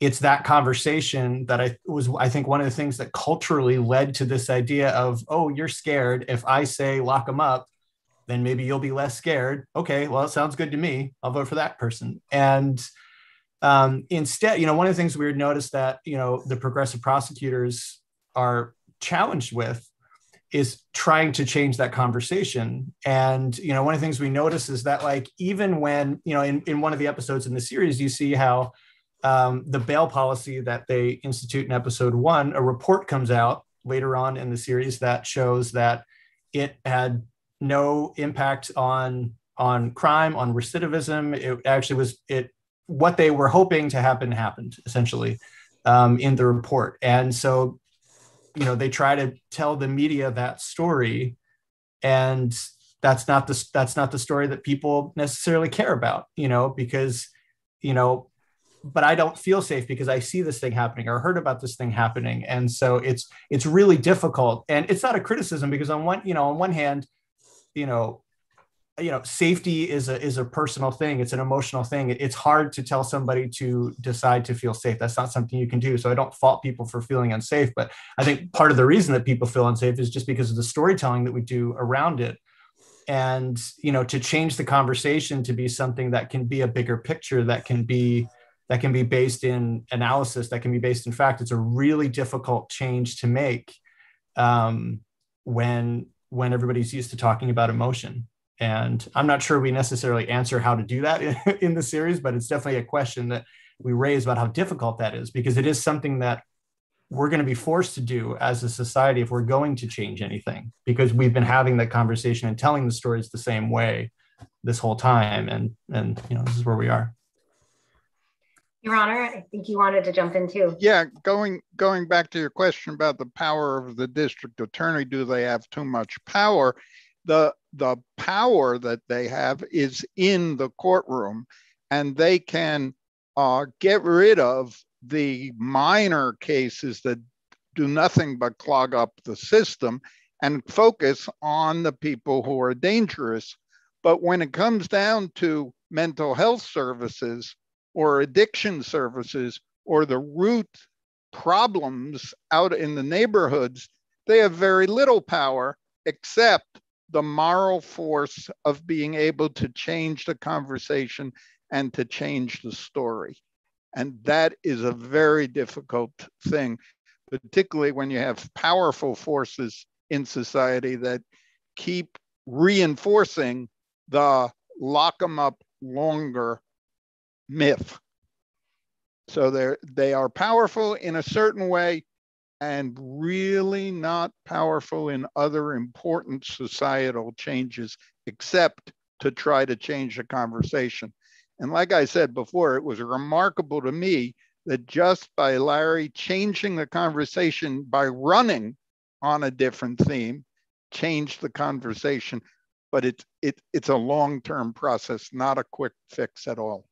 it's that conversation that I was, I think, one of the things that culturally led to this idea of, oh, you're scared. If I say lock them up, then maybe you'll be less scared. Okay, well, it sounds good to me. I'll vote for that person. And um, instead, you know, one of the things we would notice that, you know, the progressive prosecutors are challenged with is trying to change that conversation. And, you know, one of the things we notice is that, like, even when, you know, in, in one of the episodes in the series, you see how um, the bail policy that they institute in episode one, a report comes out later on in the series that shows that it had no impact on on crime, on recidivism. It actually was it what they were hoping to happen happened essentially um, in the report, and so you know they try to tell the media that story, and that's not the that's not the story that people necessarily care about. You know because you know but I don't feel safe because I see this thing happening or heard about this thing happening. And so it's it's really difficult. And it's not a criticism because on one, you know, on one hand, you know, you know safety is a is a personal thing. It's an emotional thing. It's hard to tell somebody to decide to feel safe. That's not something you can do. So i don't fault people for feeling unsafe but i think part of the reason that people feel unsafe is just because of the storytelling that we do around it. And you know to change the conversation to be something that can be a bigger picture that can be that can be based in analysis that can be based in fact it's a really difficult change to make um, when when everybody's used to talking about emotion and I'm not sure we necessarily answer how to do that in, [LAUGHS] in the series, but it's definitely a question that we raise about how difficult that is because it is something that we're going to be forced to do as a society if we're going to change anything because we've been having that conversation and telling the stories the same way this whole time. And and you know this is where we are. Your honor i think you wanted to jump in too. Yeah going going back to your question about the power of the district attorney do they have too much power? The the power that they have is in the courtroom and they can uh, get rid of the minor cases that do nothing but clog up the system and focus on the people who are dangerous. But when it comes down to mental health services or addiction services or the root problems out in the neighborhoods, they have very little power except the moral force of being able to change the conversation and to change the story. And that is a very difficult thing, particularly when you have powerful forces in society that keep reinforcing the lock them up longer myth. So they're, they are powerful in a certain way, and really not powerful in other important societal changes, except to try to change the conversation. And like I said before, it was remarkable to me that just by Larry changing the conversation by running on a different theme, changed the conversation. But it's it, it's a long-term process, not a quick fix at all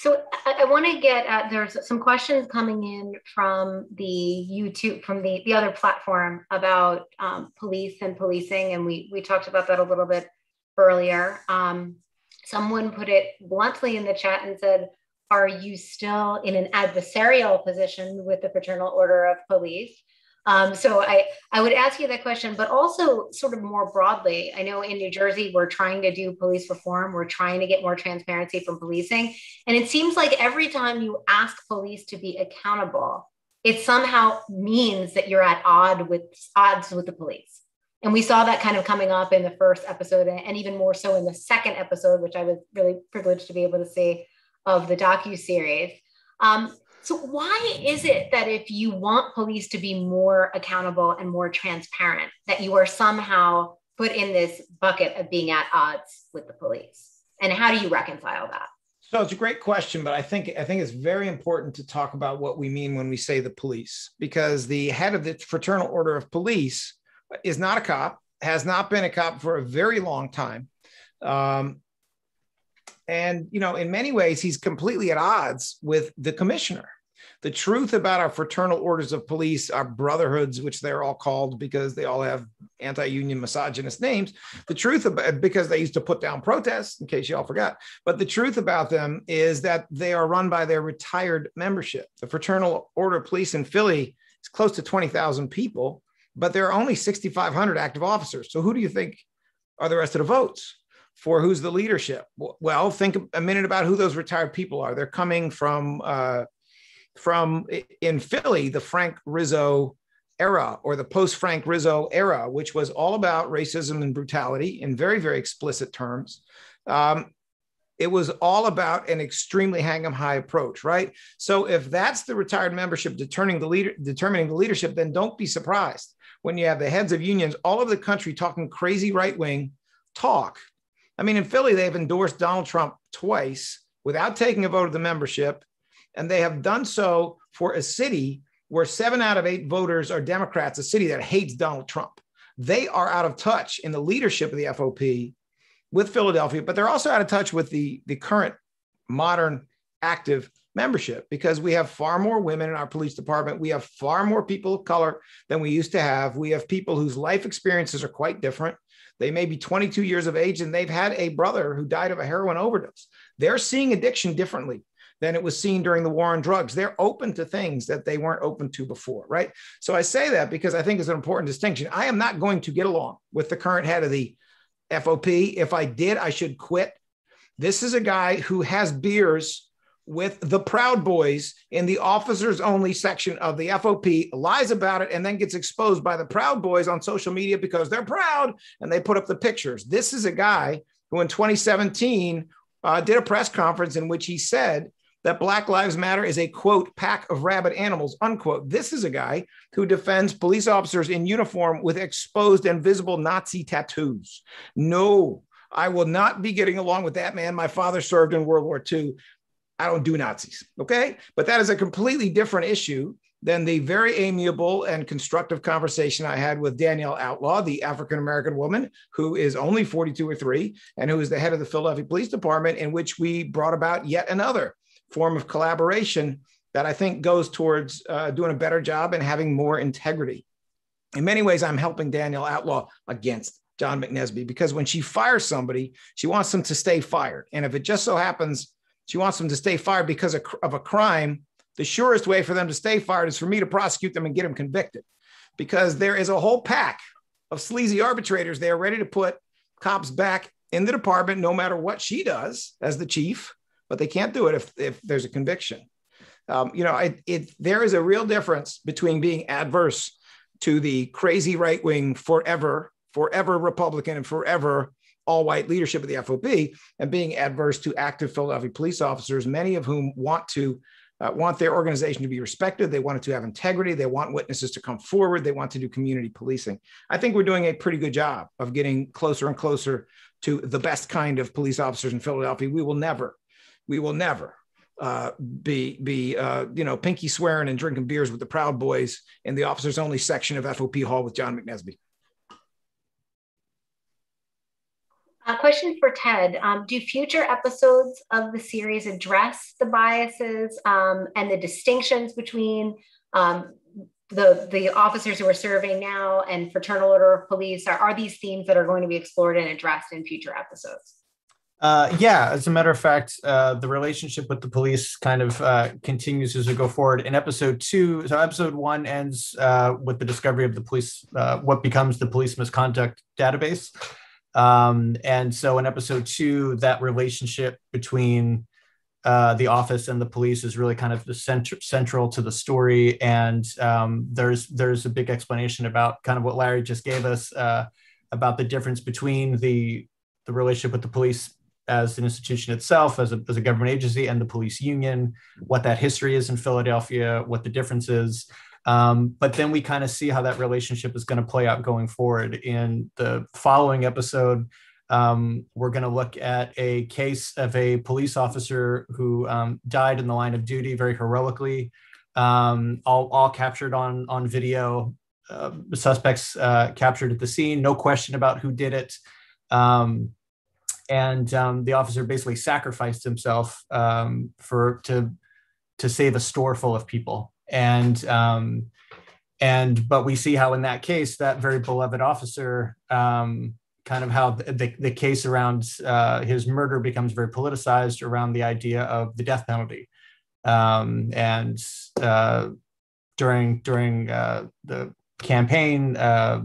so I, I want to get at there's some questions coming in from the YouTube from the the other platform about um, police and policing, and we we talked about that a little bit earlier. Um, someone put it bluntly in the chat and said, "Are you still in an adversarial position with the Fraternal Order of Police?" Um, so I, I would ask you that question, but also sort of more broadly. I know in New Jersey, we're trying to do police reform. We're trying to get more transparency from policing. And it seems like every time you ask police to be accountable, it somehow means that you're at odd with odds with the police. And we saw that kind of coming up in the first episode and even more so in the second episode, which I was really privileged to be able to see of the docu series. Um, so, why is it that if you want police to be more accountable and more transparent, that you are somehow put in this bucket of being at odds with the police? And how do you reconcile that? So it's a great question, but I think I think it's very important to talk about what we mean when we say the police, because the head of the Fraternal Order of Police is not a cop, has not been a cop for a very long time. Um, and you know, in many ways, he's completely at odds with the commissioner the truth about our fraternal orders of police, our brotherhoods, which they're all called because they all have anti union misogynist names, the truth about because they used to put down protests, in case you all forgot. But the truth about them is that they are run by their retired membership. The Fraternal Order of Police in Philly is close to 20,000 people, but there are only 6,500 active officers. So who do you think are the rest of the votes? for who's the leadership. Well, think a minute about who those retired people are. They're coming from uh, from in Philly, the Frank Rizzo era or the post Frank Rizzo era, which was all about racism and brutality in very, very explicit terms. Um, it was all about an extremely hang 'em high approach, right? So if that's the retired membership determining the leader, determining the leadership, then don't be surprised when you have the heads of unions all over the country talking crazy right wing talk. I mean, in Philly, they've endorsed Donald Trump twice without taking a vote of the membership and they have done so for a city where seven out of eight voters are Democrats, a city that hates Donald Trump. They are out of touch in the leadership of the FOP with Philadelphia, but they're also out of touch with the, the current modern active membership because we have far more women in our police department. We have far more people of color than we used to have. We have people whose life experiences are quite different. They may be 22 years of age and they've had a brother who died of a heroin overdose. They're seeing addiction differently than it was seen during the war on drugs. They're open to things that they weren't open to before, right? So I say that because I think it's an important distinction. I am not going to get along with the current head of the FOP. If I did, I should quit. This is a guy who has beers with the Proud Boys in the officers only section of the FOP, lies about it, and then gets exposed by the Proud Boys on social media because they're proud and they put up the pictures. This is a guy who in 2017 uh, did a press conference in which he said that Black Lives Matter is a quote, pack of rabid animals, unquote. This is a guy who defends police officers in uniform with exposed and visible Nazi tattoos. No, I will not be getting along with that man. My father served in World War II. I don't do Nazis. Okay. But that is a completely different issue than the very amiable and constructive conversation I had with Danielle Outlaw, the African American woman who is only 42 or 3 and who is the head of the Philadelphia Police Department, in which we brought about yet another form of collaboration that I think goes towards uh, doing a better job and having more integrity. In many ways, I'm helping Danielle Outlaw against John McNesby because when she fires somebody, she wants them to stay fired. And if it just so happens she wants them to stay fired because of, of a crime. The surest way for them to stay fired is for me to prosecute them and get them convicted because there is a whole pack of sleazy arbitrators there ready to put cops back in the department no matter what she does as the chief, but they can't do it if, if there's a conviction. Um, you know, it, it, there is a real difference between being adverse to the crazy right wing forever, forever Republican and forever all white leadership of the FOP and being adverse to active Philadelphia police officers, many of whom want to uh, want their organization to be respected. They want it to have integrity. They want witnesses to come forward. They want to do community policing. I think we're doing a pretty good job of getting closer and closer to the best kind of police officers in Philadelphia. We will never, we will never uh, be be uh, you know pinky swearing and drinking beers with the Proud Boys in the officers only section of FOP Hall with John McNesby. A question for Ted. Um, do future episodes of the series address the biases um, and the distinctions between um, the, the officers who are serving now and fraternal order of police? Are, are these themes that are going to be explored and addressed in future episodes? Uh, yeah, as a matter of fact, uh, the relationship with the police kind of uh, continues as we go forward. In episode two, so episode one ends uh, with the discovery of the police, uh, what becomes the police misconduct database. Um, and so in episode two, that relationship between uh, the office and the police is really kind of the center, central to the story. And um, there's there's a big explanation about kind of what Larry just gave us about the difference between the the relationship with the police as an institution itself, as a, as a government agency, and the police union, what that history is in Philadelphia, what the difference is. Um, but then we kind of see how that relationship is going to play out going forward. In the following episode, um, we're going to look at a case of a police officer who um, died in the line of duty very heroically, um, all, all captured on, on video. Uh, suspects uh, captured at the scene, no question about who did it. Um, and um, the officer basically sacrificed himself for to to save a store full of people. And um, and but we see how in that case that very beloved officer um, kind of how the, the case around uh, his murder becomes very politicized around the idea of the death penalty. Um, and uh, during during uh, the campaign uh,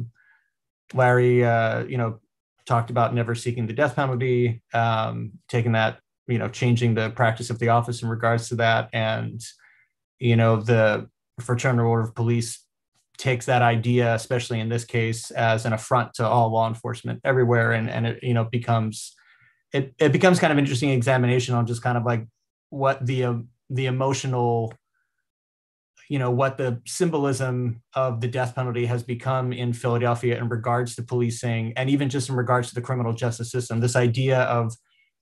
larry uh, you know talked about never seeking the death penalty um, taking that you know changing the practice of the office in regards to that. And you know the fraternal order of police takes that idea especially in this case as an affront to all law enforcement everywhere. And and it you know becomes it, it becomes kind of interesting examination on just kind of like what the uh, the emotional you know what the symbolism of the death penalty has become in Philadelphia in regards to policing and even just in regards to the criminal justice system. This idea of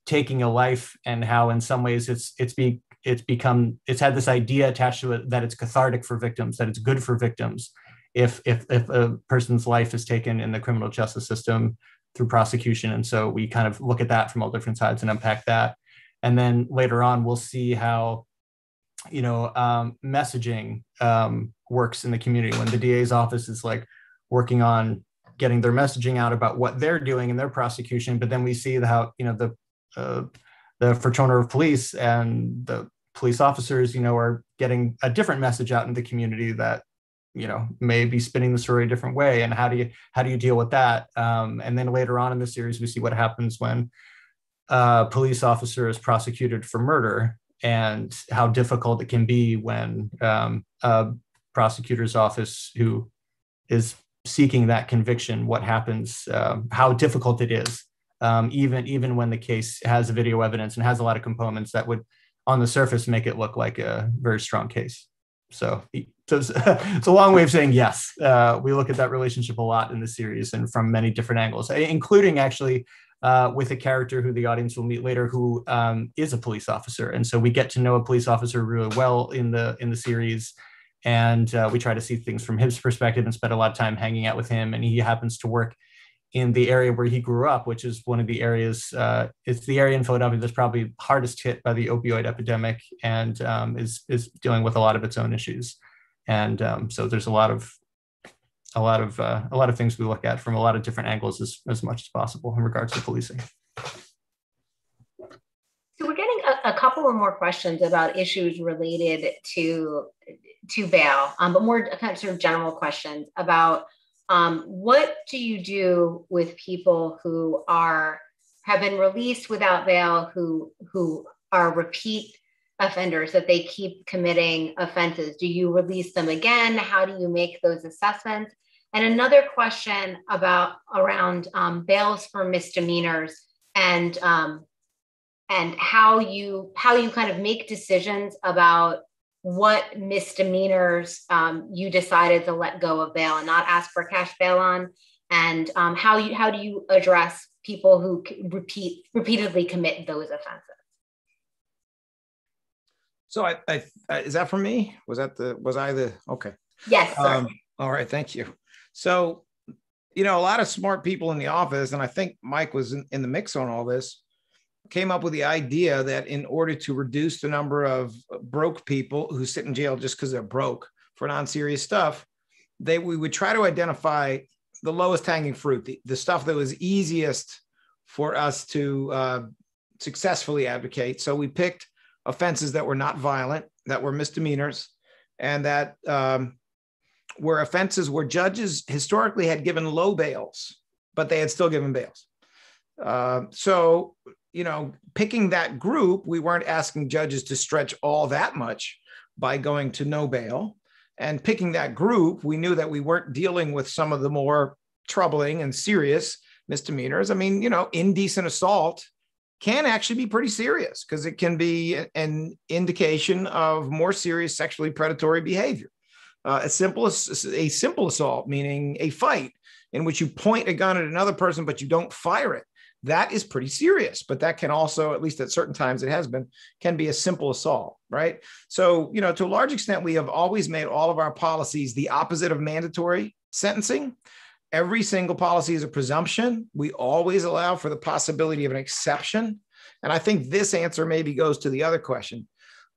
taking a life and how in some ways it's it's be it's become it's had this idea attached to it that it's cathartic for victims that it's good for victims if if if a person's life is taken in the criminal justice system through prosecution. And so we kind of look at that from all different sides and unpack that. And then later on we'll see how you know, um, messaging um, works in the community when the DA's office is like working on getting their messaging out about what they're doing in their prosecution. But then we see how, you know, the, uh, the Fraternal of Police and the police officers, you know, are getting a different message out in the community that you know may be spinning the story a different way. And how do you how do you deal with that? Um, and then later on in the series we see what happens when a police officer is prosecuted for murder and how difficult it can be when um, a prosecutor's office who is seeking that conviction what happens um, how difficult it is um, even even when the case has video evidence and has a lot of components that would on the surface make it look like a very strong case so, so it's, [LAUGHS] it's, a long way of saying yes. Uh, we look at that relationship a lot in the series and from many different angles, including actually uh, with a character who the audience will meet later, who um, is a police officer. And so we get to know a police officer really well in the in the series, and uh, we try to see things from his perspective and spend a lot of time hanging out with him. And he happens to work in the area where he grew up, which is one of the areas, uh, it's the area in Philadelphia that's probably hardest hit by the opioid epidemic and um, is, is dealing with a lot of its own issues. And um, so there's a lot of a lot of uh, a lot of things we look at from a lot of different angles as, as much as possible in regards to policing. So we're getting a, a couple of more questions about issues related to to bail, um, but more kind of sort of general questions about um, what do you do with people who are have been released without bail, who who are repeat offenders that they keep committing offenses? Do you release them again? How do you make those assessments? And another question about around um, bails for misdemeanors and um, and how you how you kind of make decisions about what misdemeanors um, you decided to let go of bail and not ask for cash bail on, and um, how you how do you address people who repeat repeatedly commit those offenses? So I, I, is that for me? Was that the was I the okay? Yes. Um, all right, thank you. So, you know, a lot of smart people in the office, and I think Mike was in, in the mix on all this came up with the idea that in order to reduce the number of broke people who sit in jail just because they're broke for non-serious stuff, they we would try to identify the lowest hanging fruit, the, the stuff that was easiest for us to uh, successfully advocate. So we picked offenses that were not violent, that were misdemeanors, and that um, were offenses where judges historically had given low bails, but they had still given bails. Uh, so you know, picking that group, we weren't asking judges to stretch all that much by going to no bail. And picking that group, we knew that we weren't dealing with some of the more troubling and serious misdemeanors. I mean, you know, indecent assault can actually be pretty serious because it can be an indication of more serious sexually predatory behavior. Uh, a simple a simple assault, meaning a fight in which you point a gun at another person but you don't fire it, that is pretty serious but that can also at least at certain times it has been can be a simple assault right so you know to a large extent we have always made all of our policies the opposite of mandatory sentencing every single policy is a presumption. We always allow for the possibility of an exception. And i think this answer maybe goes to the other question.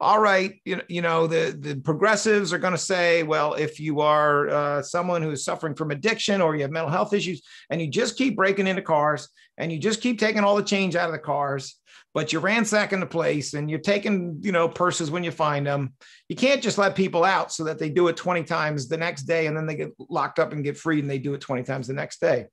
All right, you know, you know the, the progressives are going to say, well, if you are uh, someone who is suffering from addiction or you have mental health issues and you just keep breaking into cars and you just keep taking all the change out of the cars, but you're ransacking the place and you're taking, you know, purses when you find them, you can't just let people out so that they do it 20 times the next day and then they get locked up and get freed and they do it 20 times the next day.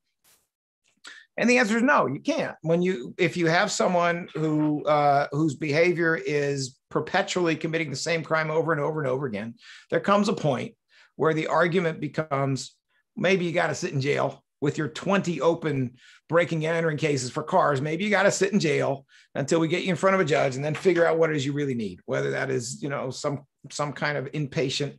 And the answer is no, you can't. When you if you have someone who uh, whose behavior is perpetually committing the same crime over and over and over again, there comes a point where the argument becomes maybe you got to sit in jail with your 20 open breaking and entering cases for cars. Maybe you got to sit in jail until we get you in front of a judge and then figure out what it is you really need, whether that is, you know, some some kind of inpatient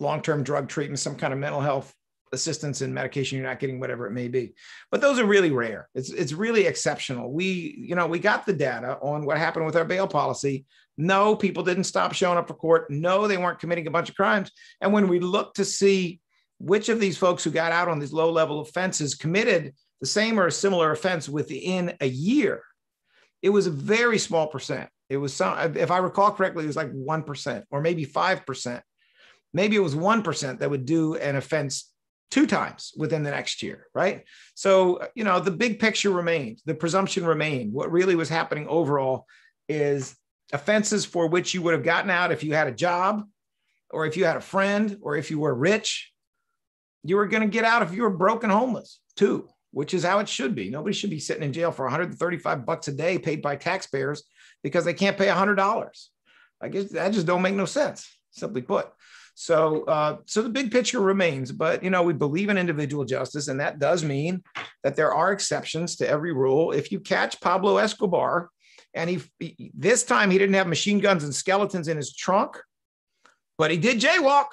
long-term drug treatment, some kind of mental health assistance and medication you're not getting whatever it may be. But those are really rare. It's it's really exceptional. We you know we got the data on what happened with our bail policy. No people didn't stop showing up for court. No they weren't committing a bunch of crimes. And when we look to see which of these folks who got out on these low level offenses committed the same or a similar offense within a year it was a very small percent. It was some, if I recall correctly, it was like 1% or maybe 5%. Maybe it was 1% that would do an offense two times within the next year, right? So, you know, the big picture remained, the presumption remained. What really was happening overall is offenses for which you would have gotten out if you had a job or if you had a friend or if you were rich, you were going to get out if you were broken homeless too, which is how it should be. Nobody should be sitting in jail for 135 bucks a day paid by taxpayers because they can't pay $100. I guess that just don't make no sense, simply put. So, uh, so the big picture remains, but you know, we believe in individual justice, and that does mean that there are exceptions to every rule. If you catch Pablo Escobar, and he, he this time he didn't have machine guns and skeletons in his trunk, but he did jaywalk.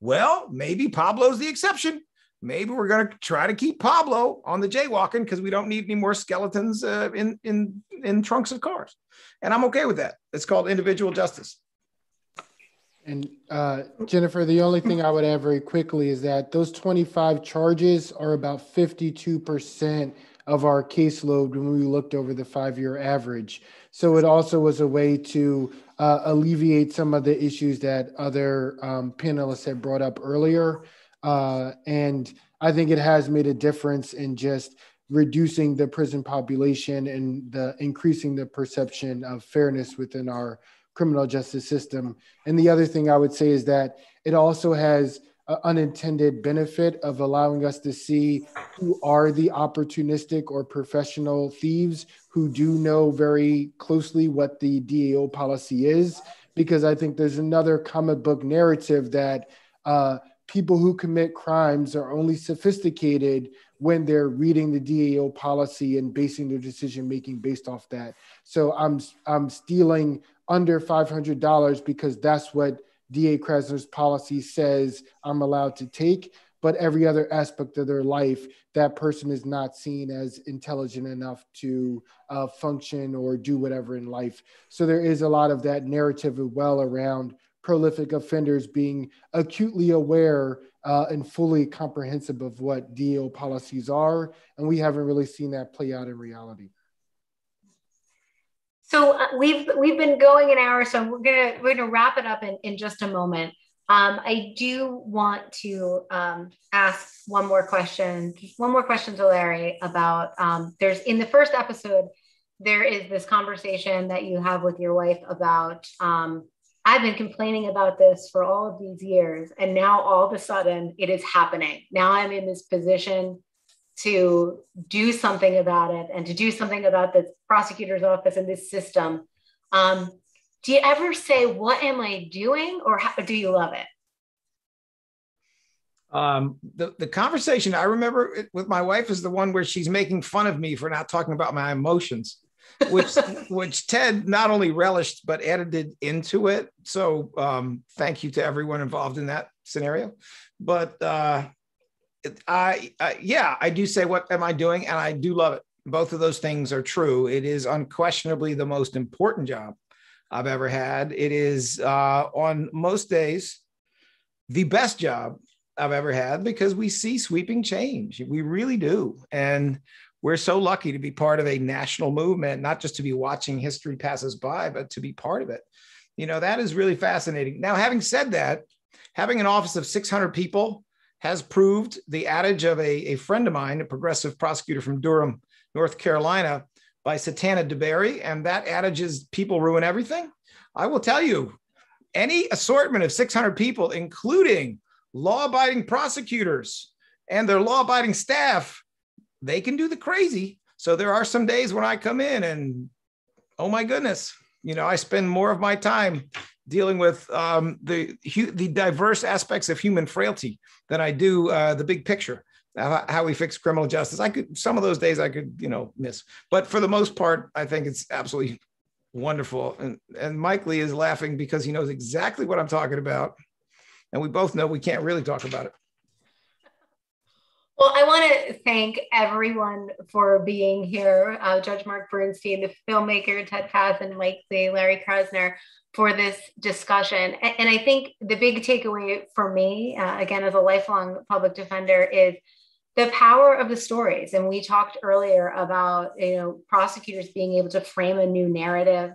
Well, maybe Pablo's the exception. Maybe we're going to try to keep Pablo on the jaywalking because we don't need any more skeletons uh, in in in trunks of cars, and I'm okay with that. It's called individual justice. And uh, Jennifer, the only thing I would add very quickly is that those 25 charges are about 52% of our caseload when we looked over the five year average. So it also was a way to uh, alleviate some of the issues that other um, panelists had brought up earlier. Uh, and I think it has made a difference in just reducing the prison population and the increasing the perception of fairness within our criminal justice system. And the other thing I would say is that it also has an unintended benefit of allowing us to see who are the opportunistic or professional thieves who do know very closely what the DAO policy is. Because I think there's another comic book narrative that uh, people who commit crimes are only sophisticated when they're reading the DAO policy and basing their decision making based off that. So I'm I'm stealing under $500 because that's what DA Krasner's policy says I'm allowed to take. But every other aspect of their life, that person is not seen as intelligent enough to uh, function or do whatever in life. So there is a lot of that narrative as well around prolific offenders being acutely aware uh, and fully comprehensive of what DAO policies are. And we haven't really seen that play out in reality. So uh, we've we've been going an hour, so we're gonna we're gonna wrap it up in, in just a moment. Um, I do want to um, ask one more question, one more question to Larry about um, there's in the first episode there is this conversation that you have with your wife about um, I've been complaining about this for all of these years, and now all of a sudden it is happening. Now I'm in this position to do something about it and to do something about the prosecutor's office and this system. Um, do you ever say, What am I doing? or how, do you love it? Um, the, the conversation I remember with my wife is the one where she's making fun of me for not talking about my emotions, which [LAUGHS] which Ted not only relished but edited into it. So um, thank you to everyone involved in that scenario. But uh, I, I yeah, I do say what am I doing, and I do love it. Both of those things are true. It is unquestionably the most important job I've ever had. It is uh, on most days the best job I've ever had because we see sweeping change. We really do, and we're so lucky to be part of a national movement, not just to be watching history pass us by, but to be part of it. You know, that is really fascinating. Now, having said that, having an office of 600 people has proved the adage of a, a friend of mine, a progressive prosecutor from Durham, North Carolina, by Satana DeBerry. And that adage is people ruin everything. I will tell you, any assortment of 600 people, including law abiding prosecutors and their law abiding staff, they can do the crazy. So there are some days when I come in and, oh my goodness, you know, I spend more of my time dealing with um, the the diverse aspects of human frailty than I do uh, the big picture. How we fix criminal justice. I could some of those days I could you know miss, but for the most part, I think it's absolutely wonderful. And and Mike Lee is laughing because he knows exactly what I'm talking about, and we both know we can't really talk about it. Well, I want to thank everyone for being here. Uh, Judge Mark Bernstein, the filmmaker, Ted Passon, and Mike Lee, Larry Krasner for this discussion. And I think the big takeaway for me, uh, again, as a lifelong public defender, is the power of the stories. And we talked earlier about, you know, prosecutors being able to frame a new narrative,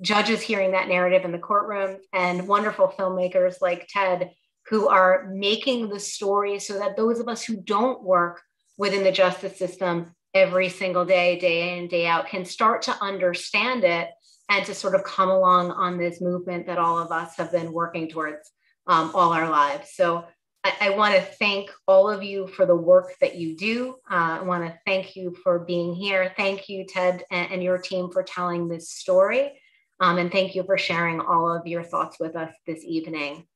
judges hearing that narrative in the courtroom, and wonderful filmmakers like Ted who are making the story so that those of us who don't work within the justice system every single day, day in, day out, can start to understand it and to sort of come along on this movement that all of us have been working towards um, all our lives. So I want to thank all of you for the work that you do. Uh, I want to thank you for being here. Thank you, Ted, and, and your team for telling this story. Um, and thank you for sharing all of your thoughts with us this evening.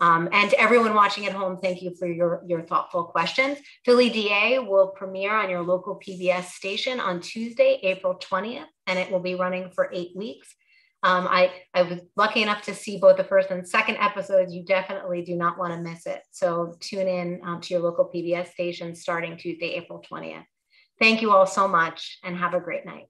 Um, and to everyone watching at home, thank you for your, your thoughtful questions. Philly DA will premiere on your local PBS station on Tuesday, April 20th, and it will be running for eight weeks. Um, I, I was lucky enough to see both the first and second episodes. You definitely do not want to miss it. So tune in um, to your local PBS station starting Tuesday, April 20th. Thank you all so much and have a great night.